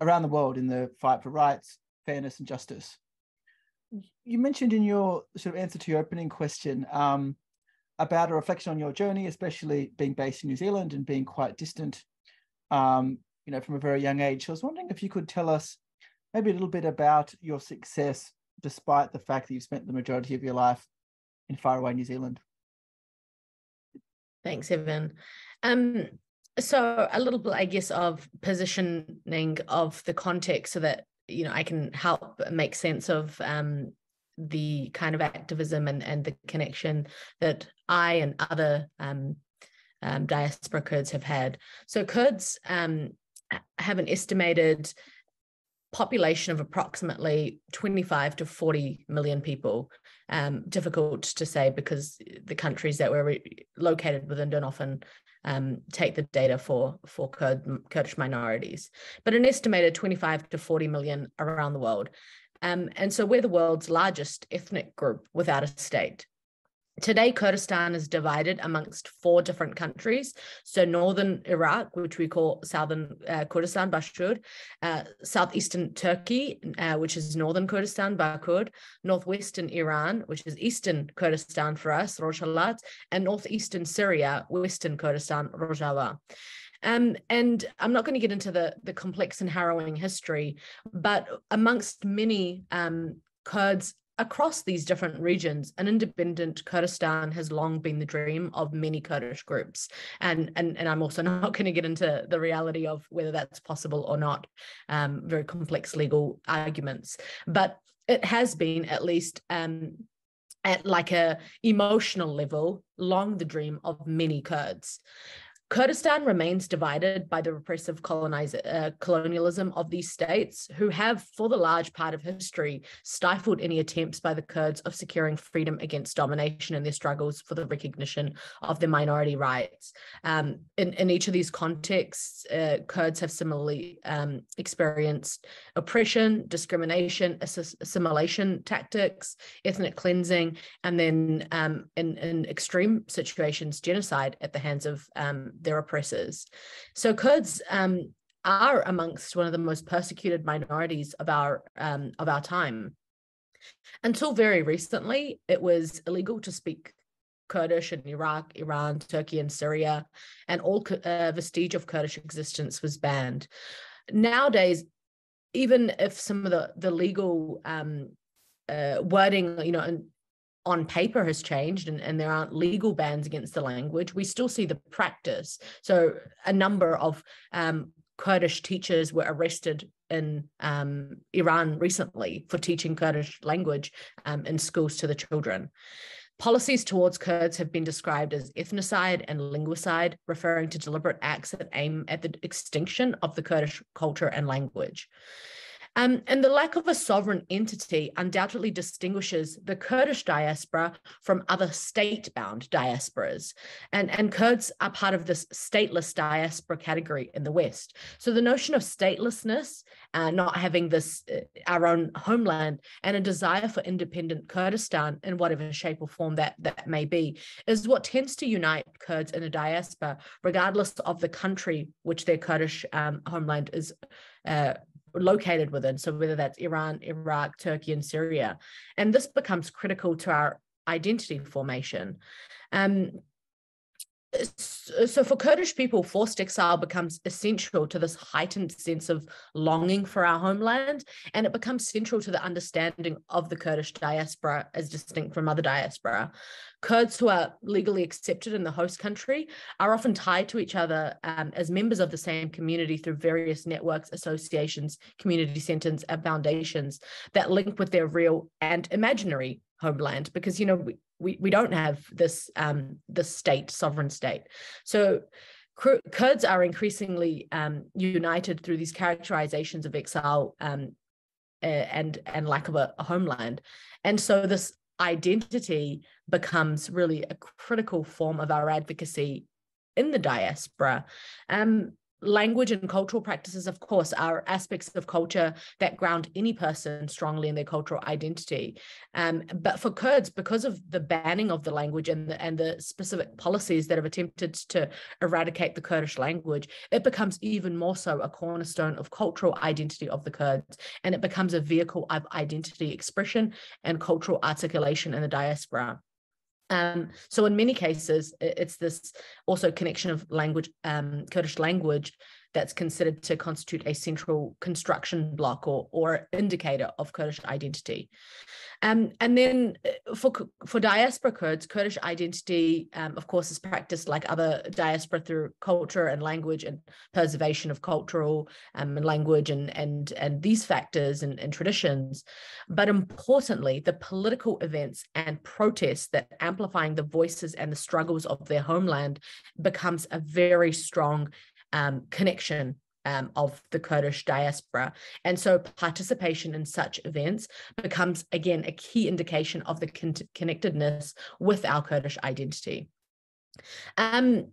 around the world in the fight for rights, fairness, and justice. You mentioned in your sort of answer to your opening question um, about a reflection on your journey, especially being based in New Zealand and being quite distant, um, you know, from a very young age. So I was wondering if you could tell us maybe a little bit about your success, despite the fact that you've spent the majority of your life in faraway New Zealand. Thanks, Evan. Um, so a little bit, I guess, of positioning of the context so that you know I can help make sense of um, the kind of activism and, and the connection that I and other um, um, diaspora Kurds have had. So Kurds um, have an estimated population of approximately 25 to 40 million people. Um, difficult to say because the countries that we're located within don't often um, take the data for for Kurd, Kurdish minorities, but an estimated 25 to 40 million around the world. Um, and so we're the world's largest ethnic group without a state. Today, Kurdistan is divided amongst four different countries. So, northern Iraq, which we call southern uh, Kurdistan, Bashur, uh, southeastern Turkey, uh, which is northern Kurdistan, Bakur, northwestern Iran, which is eastern Kurdistan for us, Rojhelat, and northeastern Syria, western Kurdistan, Rojava. Um, and I'm not going to get into the, the complex and harrowing history, but amongst many um, Kurds across these different regions, an independent Kurdistan has long been the dream of many Kurdish groups. And, and, and I'm also not going to get into the reality of whether that's possible or not, um, very complex legal arguments. But it has been at least um, at like a emotional level long the dream of many Kurds. Kurdistan remains divided by the repressive uh, colonialism of these states, who have, for the large part of history, stifled any attempts by the Kurds of securing freedom against domination in their struggles for the recognition of their minority rights. Um, in, in each of these contexts, uh, Kurds have similarly um, experienced oppression, discrimination, assimilation tactics, ethnic cleansing, and then um, in, in extreme situations, genocide at the hands of um, their oppressors. So Kurds um, are amongst one of the most persecuted minorities of our um, of our time. Until very recently, it was illegal to speak Kurdish in Iraq, Iran, Turkey, and Syria, and all uh, vestige of Kurdish existence was banned. Nowadays, even if some of the the legal um, uh, wording, you know, on paper has changed and, and there aren't legal bans against the language, we still see the practice. So a number of um, Kurdish teachers were arrested in um, Iran recently for teaching Kurdish language um, in schools to the children. Policies towards Kurds have been described as ethnocide and linguicide, referring to deliberate acts that aim at the extinction of the Kurdish culture and language. Um, and the lack of a sovereign entity undoubtedly distinguishes the Kurdish diaspora from other state bound diasporas. And, and Kurds are part of this stateless diaspora category in the West. So the notion of statelessness, uh, not having this, uh, our own homeland, and a desire for independent Kurdistan in whatever shape or form that, that may be, is what tends to unite Kurds in a diaspora, regardless of the country which their Kurdish um, homeland is. Uh, located within. So whether that's Iran, Iraq, Turkey, and Syria. And this becomes critical to our identity formation. Um, so for Kurdish people, forced exile becomes essential to this heightened sense of longing for our homeland, and it becomes central to the understanding of the Kurdish diaspora as distinct from other diaspora. Kurds who are legally accepted in the host country are often tied to each other um, as members of the same community through various networks, associations, community centers, and foundations that link with their real and imaginary homeland because you know we, we, we don't have this um, this state sovereign state. So kurds are increasingly um, united through these characterizations of exile um, and and lack of a, a, homeland. And so this identity becomes really a critical form of our advocacy in the diaspora. Um, language and cultural practices, of course, are aspects of culture that ground any person strongly in their cultural identity. Um, but for Kurds, because of the banning of the language and the, and the specific policies that have attempted to eradicate the Kurdish language, it becomes even more so a cornerstone of cultural identity of the Kurds. And it becomes a vehicle of identity expression and cultural articulation in the diaspora. Um, so in many cases, it's this also connection of language, um, Kurdish language, that's considered to constitute a central construction block or, or indicator of Kurdish identity. Um, and then uh, for, for diaspora Kurds, Kurdish identity, um, of course, is practiced like other diaspora through culture and language and preservation of cultural um, and language and, and, and these factors and, and traditions. But importantly, the political events and protests that amplifying the voices and the struggles of their homeland becomes a very strong um, connection um, of the Kurdish diaspora. And so participation in such events becomes, again, a key indication of the con- connectedness with our Kurdish identity. Um,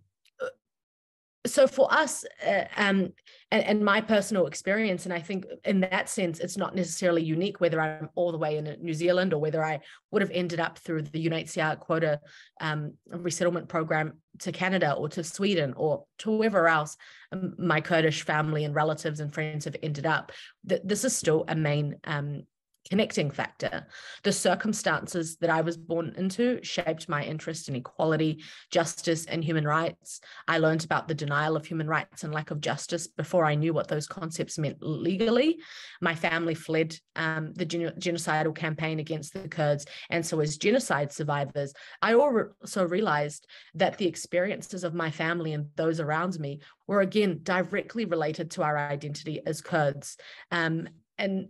so for us uh, um, and, and, my personal experience and i think in that sense it's not necessarily unique whether i'm all the way in new zealand or whether i would have ended up through the UNHCR quota um, resettlement program to canada or to sweden or to wherever else um, my kurdish family and relatives and friends have ended up. This is still a main um, connecting factor. The circumstances that I was born into shaped my interest in equality, justice, and human rights. I learned about the denial of human rights and lack of justice before I knew what those concepts meant legally. My family fled um, the gen- genocidal campaign against the Kurds. And so, as genocide survivors, I also realized that the experiences of my family and those around me were again directly related to our identity as Kurds. Um, and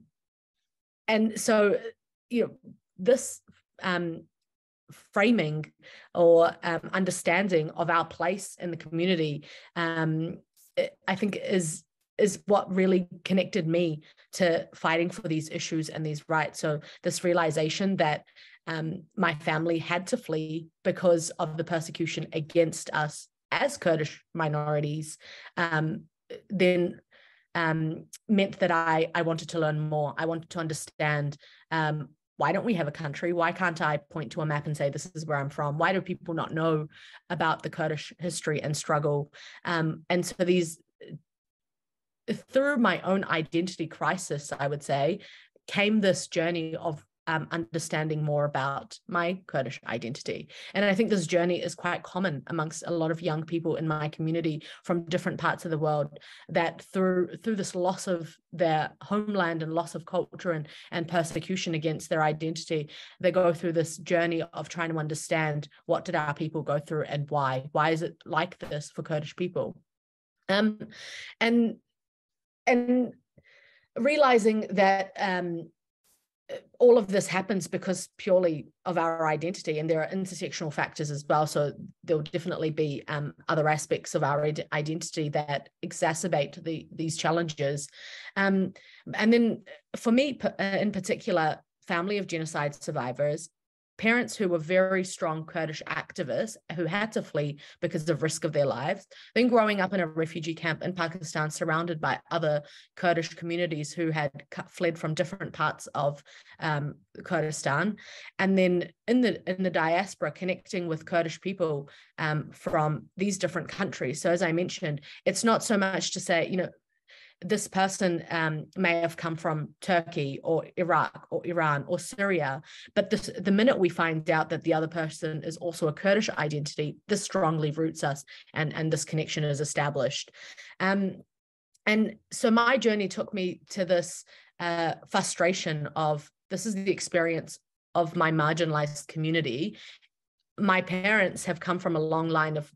and so you know this um, framing or um, understanding of our place in the community um, i think is is what really connected me to fighting for these issues and these rights. So this realization that um, my family had to flee because of the persecution against us as kurdish minorities um, then um, meant that I I wanted to learn more. I wanted to understand um, why don't we have a country? Why can't I point to a map and say this is where I'm from? Why do people not know about the Kurdish history and struggle? Um, and so these through my own identity crisis, I would say, came this journey of um, understanding more about my Kurdish identity. And I think this journey is quite common amongst a lot of young people in my community from different parts of the world that through through this loss of their homeland and loss of culture and, and persecution against their identity, they go through this journey of trying to understand what did our people go through and why? Why is it like this for Kurdish people? Um, and and realizing that um, all of this happens because purely of our identity and there are intersectional factors as well. So there'll definitely be um, other aspects of our identity that exacerbate the, these challenges. Um, and then for me uh, in particular family of genocide survivors parents who were very strong Kurdish activists who had to flee because of risk of their lives, then growing up in a refugee camp in Pakistan surrounded by other Kurdish communities who had fled from different parts of um, Kurdistan, and then in the in the diaspora connecting with Kurdish people um, from these different countries. So as I mentioned, it's not so much to say, you know, this person um, may have come from Turkey or Iraq or Iran or Syria, but this, the minute we find out that the other person is also a Kurdish identity, this strongly roots us and, and this connection is established. Um, and so my journey took me to this uh, frustration of this is the experience of my marginalized community. My parents have come from a long line of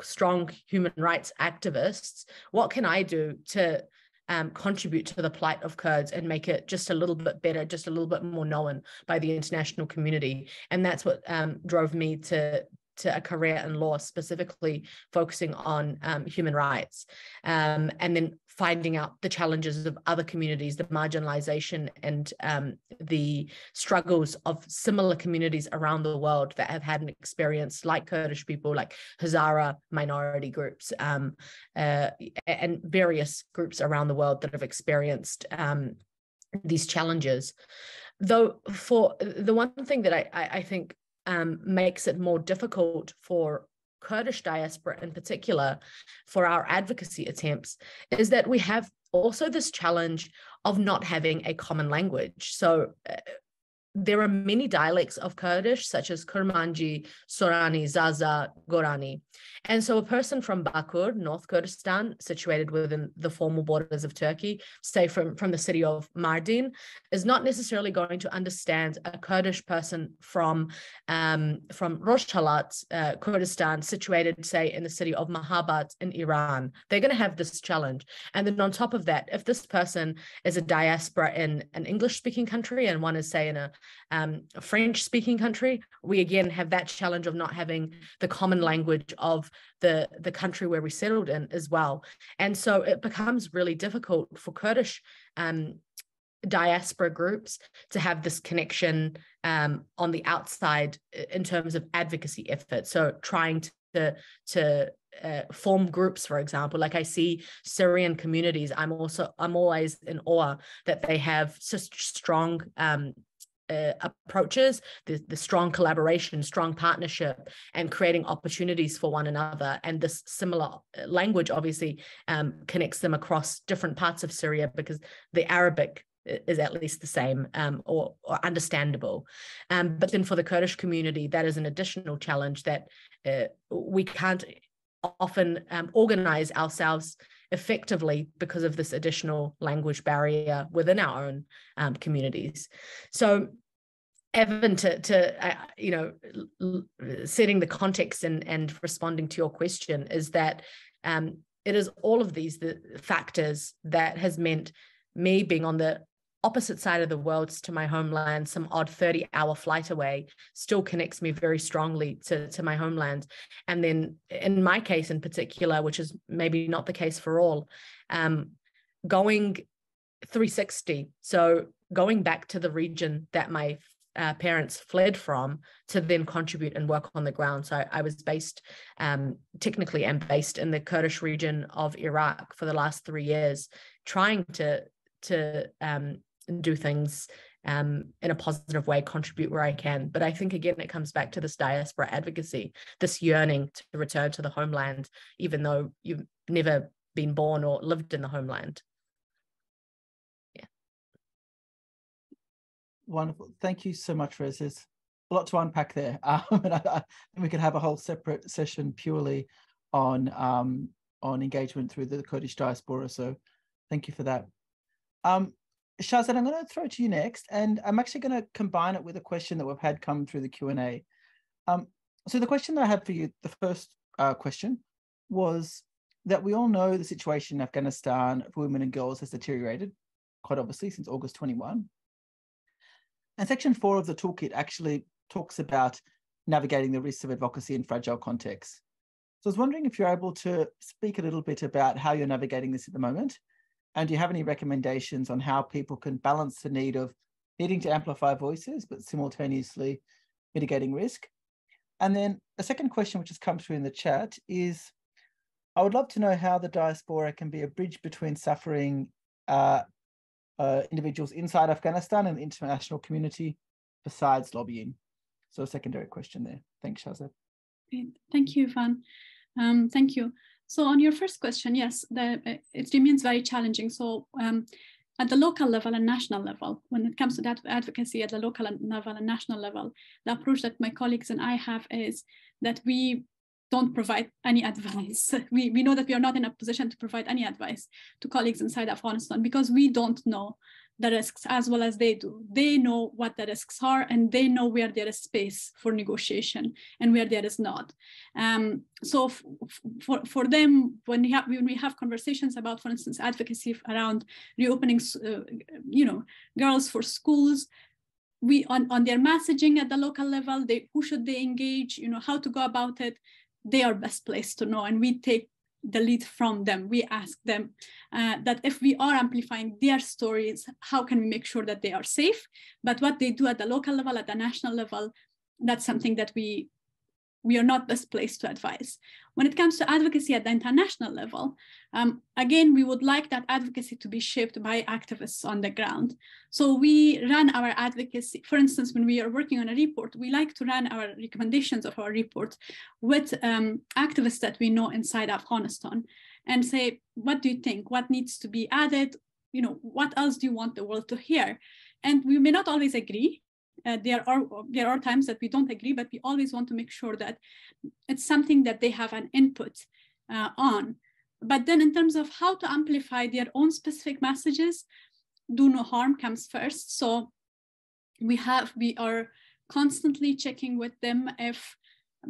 strong human rights activists. What can I do to um, contribute to the plight of Kurds and make it just a little bit better, just a little bit more known by the international community. And that's what um, drove me to to a career in law, specifically focusing on um, human rights. Um, and then finding out the challenges of other communities, the marginalization and um, the struggles of similar communities around the world that have had an experience like Kurdish people, like Hazara minority groups, um, uh, and various groups around the world that have experienced um, these challenges. Though, for the one thing that I, I, I think um, makes it more difficult for Kurdish diaspora in particular for our advocacy attempts is that we have also this challenge of not having a common language. So uh, there are many dialects of Kurdish, such as Kurmanji, Sorani, Zaza, Gorani. And so a person from Bakur, North Kurdistan, situated within the formal borders of Turkey, say from, from the city of Mardin, is not necessarily going to understand a Kurdish person from, um, from Rojhelat, uh, Kurdistan, situated, say, in the city of Mahabad in Iran. They're going to have this challenge. And then on top of that, if this person is a diaspora in an English-speaking country and one is, say, in a um, French speaking country, we again have that challenge of not having the common language of the, the country where we settled in as well. And so it becomes really difficult for Kurdish um, diaspora groups to have this connection um, on the outside in terms of advocacy efforts. So trying to, to uh, form groups for example like i see syrian communities i'm also i'm always in awe that they have such strong um, uh, approaches, the, the strong collaboration, strong partnership, and creating opportunities for one another. And this similar uh, language obviously um, connects them across different parts of Syria because the Arabic is at least the same um, or, or, understandable. Um, but then for the Kurdish community, that is an additional challenge that uh, we can't often um, organize ourselves effectively because of this additional language barrier within our own um, communities. So Evan, to, to uh, you know, setting the context and, and responding to your question is that um, it is all of these the factors that has meant me being on the opposite side of the world to my homeland, some odd 30 hour flight away, still connects me very strongly to, to my homeland. And then in my case in particular, which is maybe not the case for all, um, going 360. So going back to the region that my uh, parents fled from to then contribute and work on the ground. So I, was based, um, technically, am based in the Kurdish region of Iraq for the last three years, trying to to um, do things um, in a positive way, contribute where I can. But I think again, it comes back to this diaspora advocacy, this yearning to return to the homeland, even though you've never been born or lived in the homeland. Wonderful. Thank you so much, Rez. There's a lot to unpack there. Um, and I, I we could have a whole separate session purely on um, on engagement through the Kurdish diaspora. So thank you for that. Um, Shaharzad, I'm going to throw to you next, and I'm actually going to combine it with a question that we've had come through the Q&A. Um, so the question that I had for you, the first uh, question, was that we all know the situation in Afghanistan for women and girls has deteriorated, quite obviously, since August 21. And section four of the toolkit actually talks about navigating the risks of advocacy in fragile contexts. So I was wondering if you're able to speak a little bit about how you're navigating this at the moment. And do you have any recommendations on how people can balance the need of needing to amplify voices, but simultaneously mitigating risk? And then a second question, which has come through in the chat, is I would love to know how the diaspora can be a bridge between suffering uh, uh, individuals inside Afghanistan and the international community besides lobbying? So a secondary question there. Thanks, Shaharzad. Thank you, Van. Um, thank you. So on your first question, yes, the, it remains very challenging. So um, at the local level and national level, when it comes to that advocacy at the local level and national level, the approach that my colleagues and I have is that we don't provide any advice. We, we know that we are not in a position to provide any advice to colleagues inside Afghanistan because we don't know the risks as well as they do. They know what the risks are and they know where there is space for negotiation and where there is not. Um, so for, for them, when we, have, when we have conversations about, for instance, advocacy around reopening, uh, you know, girls for schools, we on, on their messaging at the local level, they, who should they engage, you know, how to go about it, they are best placed to know and we take the lead from them. We ask them uh, that if we are amplifying their stories, how can we make sure that they are safe? But what they do at the local level, at the national level, that's something that we we are not best placed to advise. When it comes to advocacy at the international level, um, again, we would like that advocacy to be shaped by activists on the ground. So we run our advocacy, for instance, when we are working on a report, we like to run our recommendations of our report with um, activists that we know inside Afghanistan and say, what do you think? What needs to be added? You know, what else do you want the world to hear? And we may not always agree, uh, there are there are times that we don't agree, but we always want to make sure that it's something that they have an input uh, on. But then, in terms of how to amplify their own specific messages, do no harm comes first. So we have we are constantly checking with them if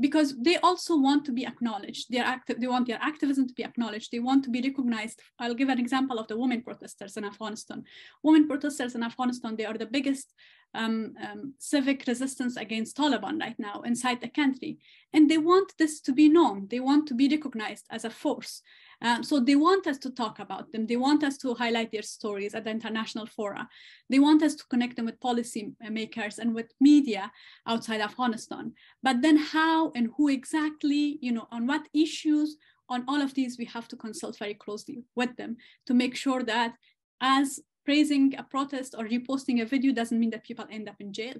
because they also want to be acknowledged. They're active, they want their activism to be acknowledged. They want to be recognized. I'll give an example of the women protesters in Afghanistan. Women protesters in Afghanistan, they are the biggest um, um, civic resistance against Taliban right now inside the country. And they want this to be known. They want to be recognized as a force. Um, so they want us to talk about them. They want us to highlight their stories at the international fora. They want us to connect them with policy makers and with media outside Afghanistan. But then how and who exactly, you know, on what issues, on all of these, we have to consult very closely with them to make sure that as praising a protest or reposting a video doesn't mean that people end up in jail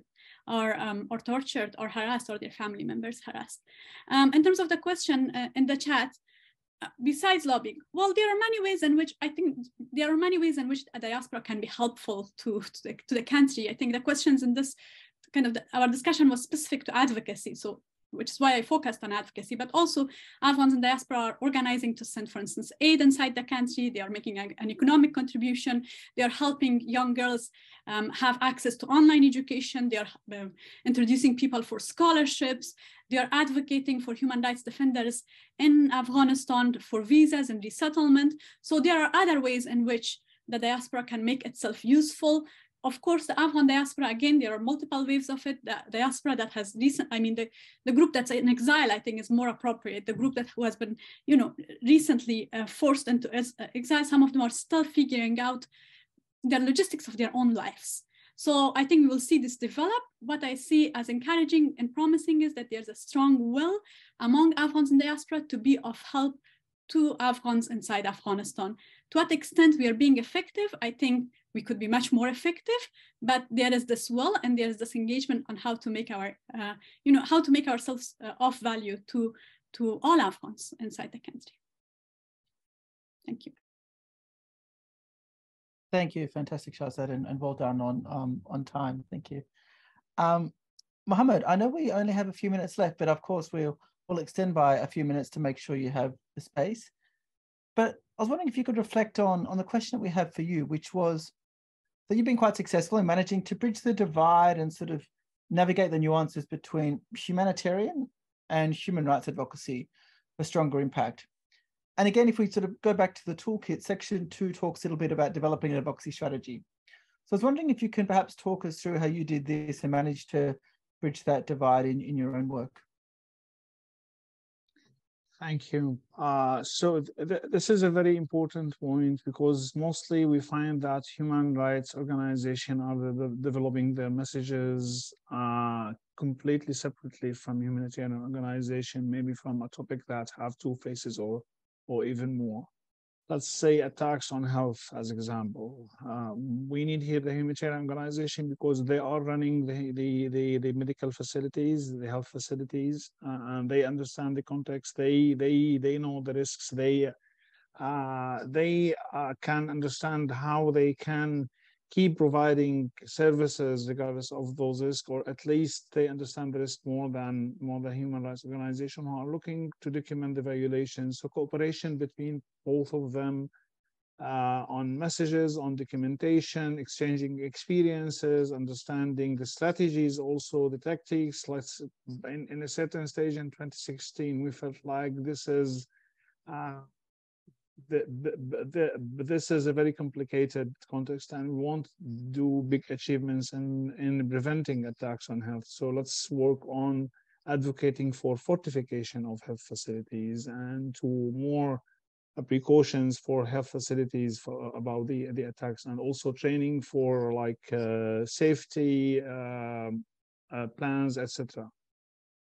or, um, or tortured or harassed or their family members harassed. Um, in terms of the question uh, in the chat, besides lobbying, well, there are many ways in which I think there are many ways in which a diaspora can be helpful to, to, the, to the country. I think the questions in this kind of the, our discussion was specific to advocacy. So which is why I focused on advocacy, but also Afghans in diaspora are organizing to send, for instance, aid inside the country. They are making a, an economic contribution. They are helping young girls um, have access to online education. They are uh, introducing people for scholarships. They are advocating for human rights defenders in Afghanistan for visas and resettlement. So there are other ways in which the diaspora can make itself useful of course, the Afghan diaspora, again, there are multiple waves of it. The diaspora that has recent, I mean, the, the group that's in exile, I think is more appropriate. The group that who has been, you know, recently uh, forced into uh, exile, some of them are still figuring out the logistics of their own lives. So I think we will see this develop. What I see as encouraging and promising is that there's a strong will among Afghans in diaspora to be of help to Afghans inside Afghanistan. To what extent we are being effective, I think we could be much more effective but there is this will and there is this engagement on how to make our uh, you know how to make ourselves uh, of value to to all afghans inside the country. Thank you. Thank you fantastic shaharzad and, and well done on um on time. Thank you. Um mohammed i know we only have a few minutes left but of course we'll we'll extend by a few minutes to make sure you have the space. But I was wondering if you could reflect on on the question that we have for you, which was that you've been quite successful in managing to bridge the divide and sort of navigate the nuances between humanitarian and human rights advocacy for stronger impact. And again, if we sort of go back to the toolkit, section two talks a little bit about developing an advocacy strategy. So I was wondering if you can perhaps talk us through how you did this and managed to bridge that divide in, in your own work. Thank you. Uh, so th this is a very important point because mostly we find that human rights organizations are the, the developing their messages uh, completely separately from humanitarian organization, maybe from a topic that have two faces or or even more let's say attacks on health as example. Uh, we need here the humanitarian organization because they are running the, the, the, the medical facilities, the health facilities, uh, and they understand the context. They, they, they know the risks. They, uh, they uh, can understand how they can keep providing services regardless of those risks, or at least they understand the risk more than more than human rights organizations who are looking to document the violations. So cooperation between both of them uh, on messages, on documentation, exchanging experiences, understanding the strategies, also the tactics. Let's in, in a certain stage in 2016, we felt like this is uh, the, the, this is a very complicated context and we won't do big achievements in, in preventing attacks on health. So let's work on advocating for fortification of health facilities and to more precautions for health facilities for, about the the attacks and also training for like uh, safety um, uh, plans etc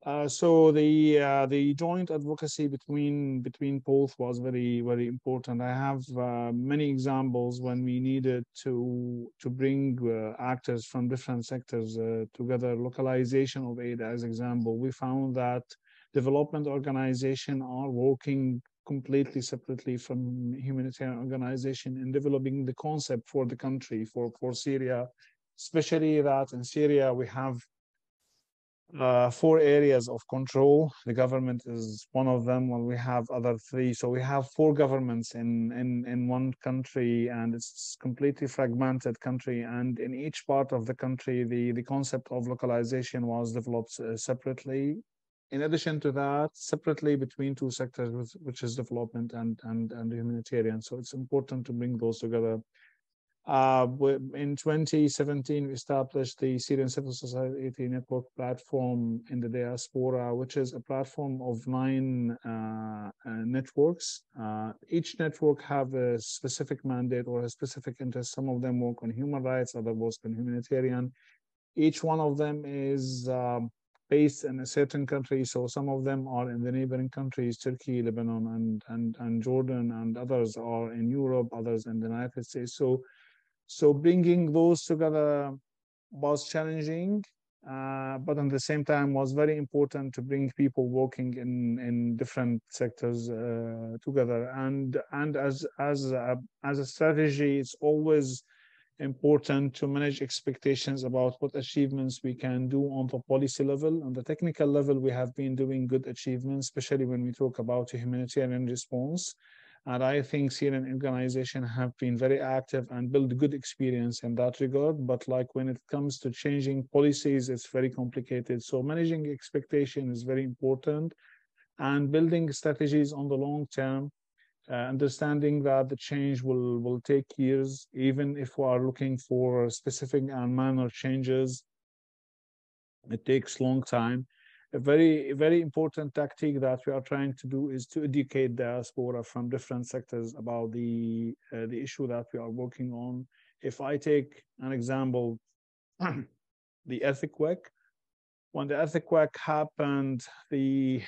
uh, so the uh, the joint advocacy between between both was very very important. I have uh, many examples when we needed to to bring uh, actors from different sectors uh, together. Localization of aid, as example, we found that development organization are working completely separately from humanitarian organization in developing the concept for the country for for Syria, especially that in Syria we have uh, four areas of control. The government is one of them. Well, we have other three. So we have four governments in, in, in one country and it's completely fragmented country. And in each part of the country, the, the concept of localization was developed uh, separately. In addition to that, separately between two sectors, which is development and, and, and humanitarian. So it's important to bring those together. Uh, in 2017, we established the Syrian Civil Society Network platform in the diaspora, which is a platform of nine uh, uh, networks. Uh, each network have a specific mandate or a specific interest. Some of them work on human rights, others work on humanitarian. Each one of them is um, based in a certain country. So some of them are in the neighboring countries, Turkey, Lebanon, and, and, and Jordan, and others are in Europe, others in the United States. So so bringing those together was challenging, uh, but at the same time was very important to bring people working in in different sectors uh, together. And and as as a, as a strategy, it's always important to manage expectations about what achievements we can do on the policy level. On the technical level, we have been doing good achievements, especially when we talk about humanitarian response. And I think Syrian organizations have been very active and built good experience in that regard. But like when it comes to changing policies, it's very complicated. So managing expectation is very important and building strategies on the long term, uh, understanding that the change will, will take years, even if we are looking for specific and minor changes, it takes long time a very very important tactic that we are trying to do is to educate diaspora from different sectors about the uh, the issue that we are working on. If I take an example, the earthquake. When the earthquake happened, the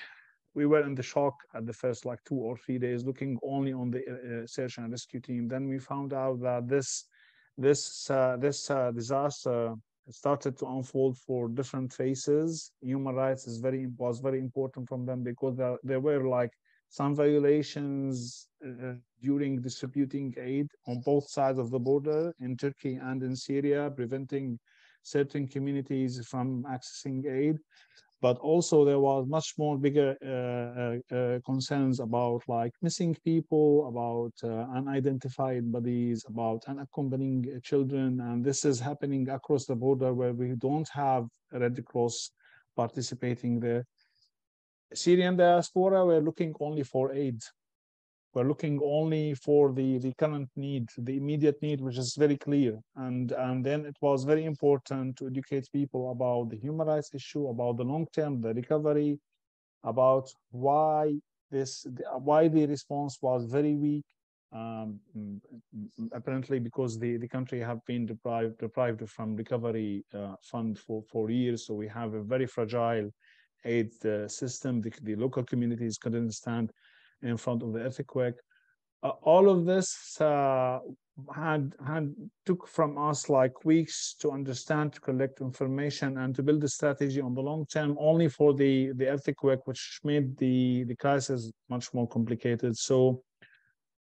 we were in the shock at the first like two or three days, looking only on the uh, search and rescue team. Then we found out that this this uh, this uh, disaster started to unfold for different faces. Human rights is very was very important from them because there, there were like some violations uh, during distributing aid on both sides of the border in Turkey and in Syria, preventing certain communities from accessing aid but also there was much more bigger uh, uh, uh, concerns about like missing people, about uh, unidentified bodies, about unaccompanying children, and this is happening across the border where we don't have Red Cross participating there. Syrian diaspora were looking only for aid we're looking only for the, the current need, the immediate need, which is very clear. And, and then it was very important to educate people about the human rights issue, about the long term, the recovery, about why this, why the response was very weak. Um, apparently because the, the country have been deprived deprived from recovery uh, fund for, for years. So we have a very fragile aid uh, system. The, the local communities couldn't stand in front of the earthquake. Uh, all of this uh, had had took from us like weeks to understand, to collect information, and to build a strategy on the long term. Only for the the earthquake, which made the the crisis much more complicated. So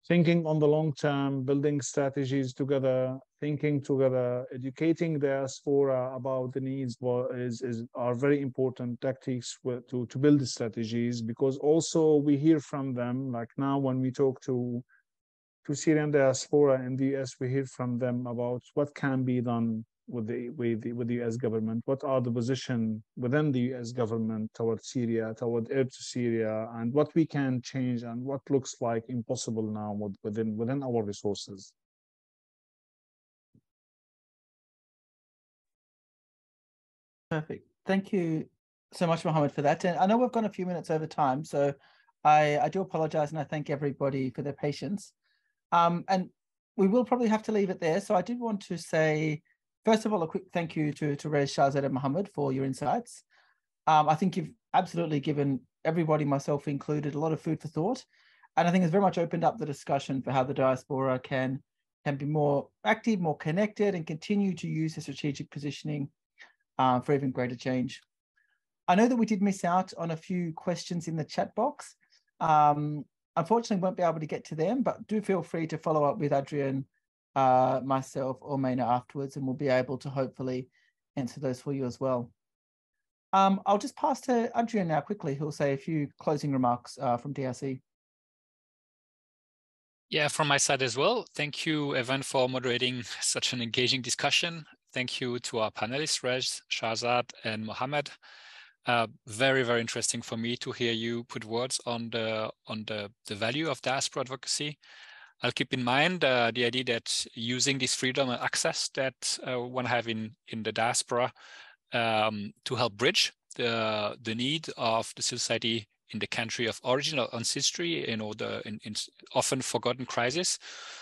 thinking on the long term, building strategies together, thinking together, educating the diaspora about the needs is, is are very important tactics to, to build the strategies because also we hear from them, like now when we talk to to Syrian diaspora in the US, we hear from them about what can be done with the with the, with the U.S. government? What are the position within the U.S. government toward Syria, toward aid to Syria, and what we can change and what looks like impossible now within within our resources? Perfect. Thank you so much, Mohammed, for that. And I know we've got a few minutes over time, so I, I do apologize and I thank everybody for their patience. Um, and we will probably have to leave it there. So I did want to say, first of all, a quick thank you to, to Rez Shaharzad and Mohammed for your insights. Um, I think you've absolutely given everybody, myself included, a lot of food for thought. And I think it's very much opened up the discussion for how the diaspora can, can be more active, more connected, and continue to use the strategic positioning uh, for even greater change. I know that we did miss out on a few questions in the chat box. Um, unfortunately, won't be able to get to them, but do feel free to follow up with Adrian, uh, myself, or Maina afterwards, and we'll be able to hopefully answer those for you as well. Um, I'll just pass to Adrian now quickly, who'll say a few closing remarks uh, from DRC. Yeah, from my side as well. Thank you, Evan, for moderating such an engaging discussion. Thank you to our panelists, Rez, Shaharzad, and Mohammed. Uh, very, very interesting for me to hear you put words on the on the, the value of diaspora advocacy. I'll keep in mind uh, the idea that using this freedom and access that uh, one have in, in the diaspora um, to help bridge the, the need of the society in the country of origin or ancestry, you know, the in, in often forgotten crisis.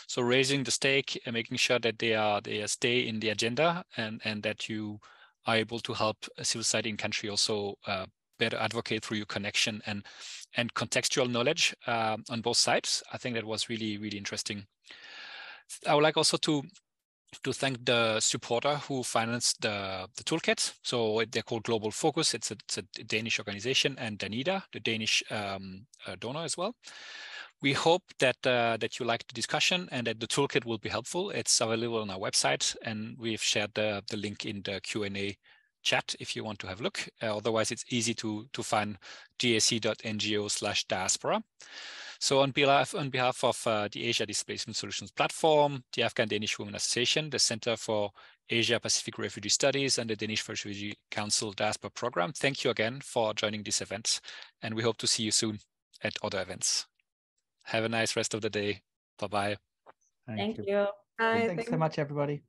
So raising the stake and making sure that they are they stay in the agenda and and that you are able to help a civil society in country also uh, better advocate through your connection and and contextual knowledge uh, on both sides. I think that was really really interesting. I would like also to to thank the supporter who financed the, the toolkit. So they're called Global Focus. It's a, it's a Danish organization and Danida, the Danish um, uh, donor as well. We hope that uh, that you liked the discussion and that the toolkit will be helpful. It's available on our website and we've shared the, the link in the Q&A chat if you want to have a look. Uh, otherwise, it's easy to, to find drc.ngo slash diaspora. So on behalf, on behalf of uh, the Asia Displacement Solutions Platform, the Afghan Danish Women Association, the Center for Asia Pacific Refugee Studies, and the Danish Refugee Council Diaspora Program, thank you again for joining this event. And we hope to see you soon at other events. Have a nice rest of the day. Bye-bye. Thank, Thank you. you. Bye. Thanks so much, everybody.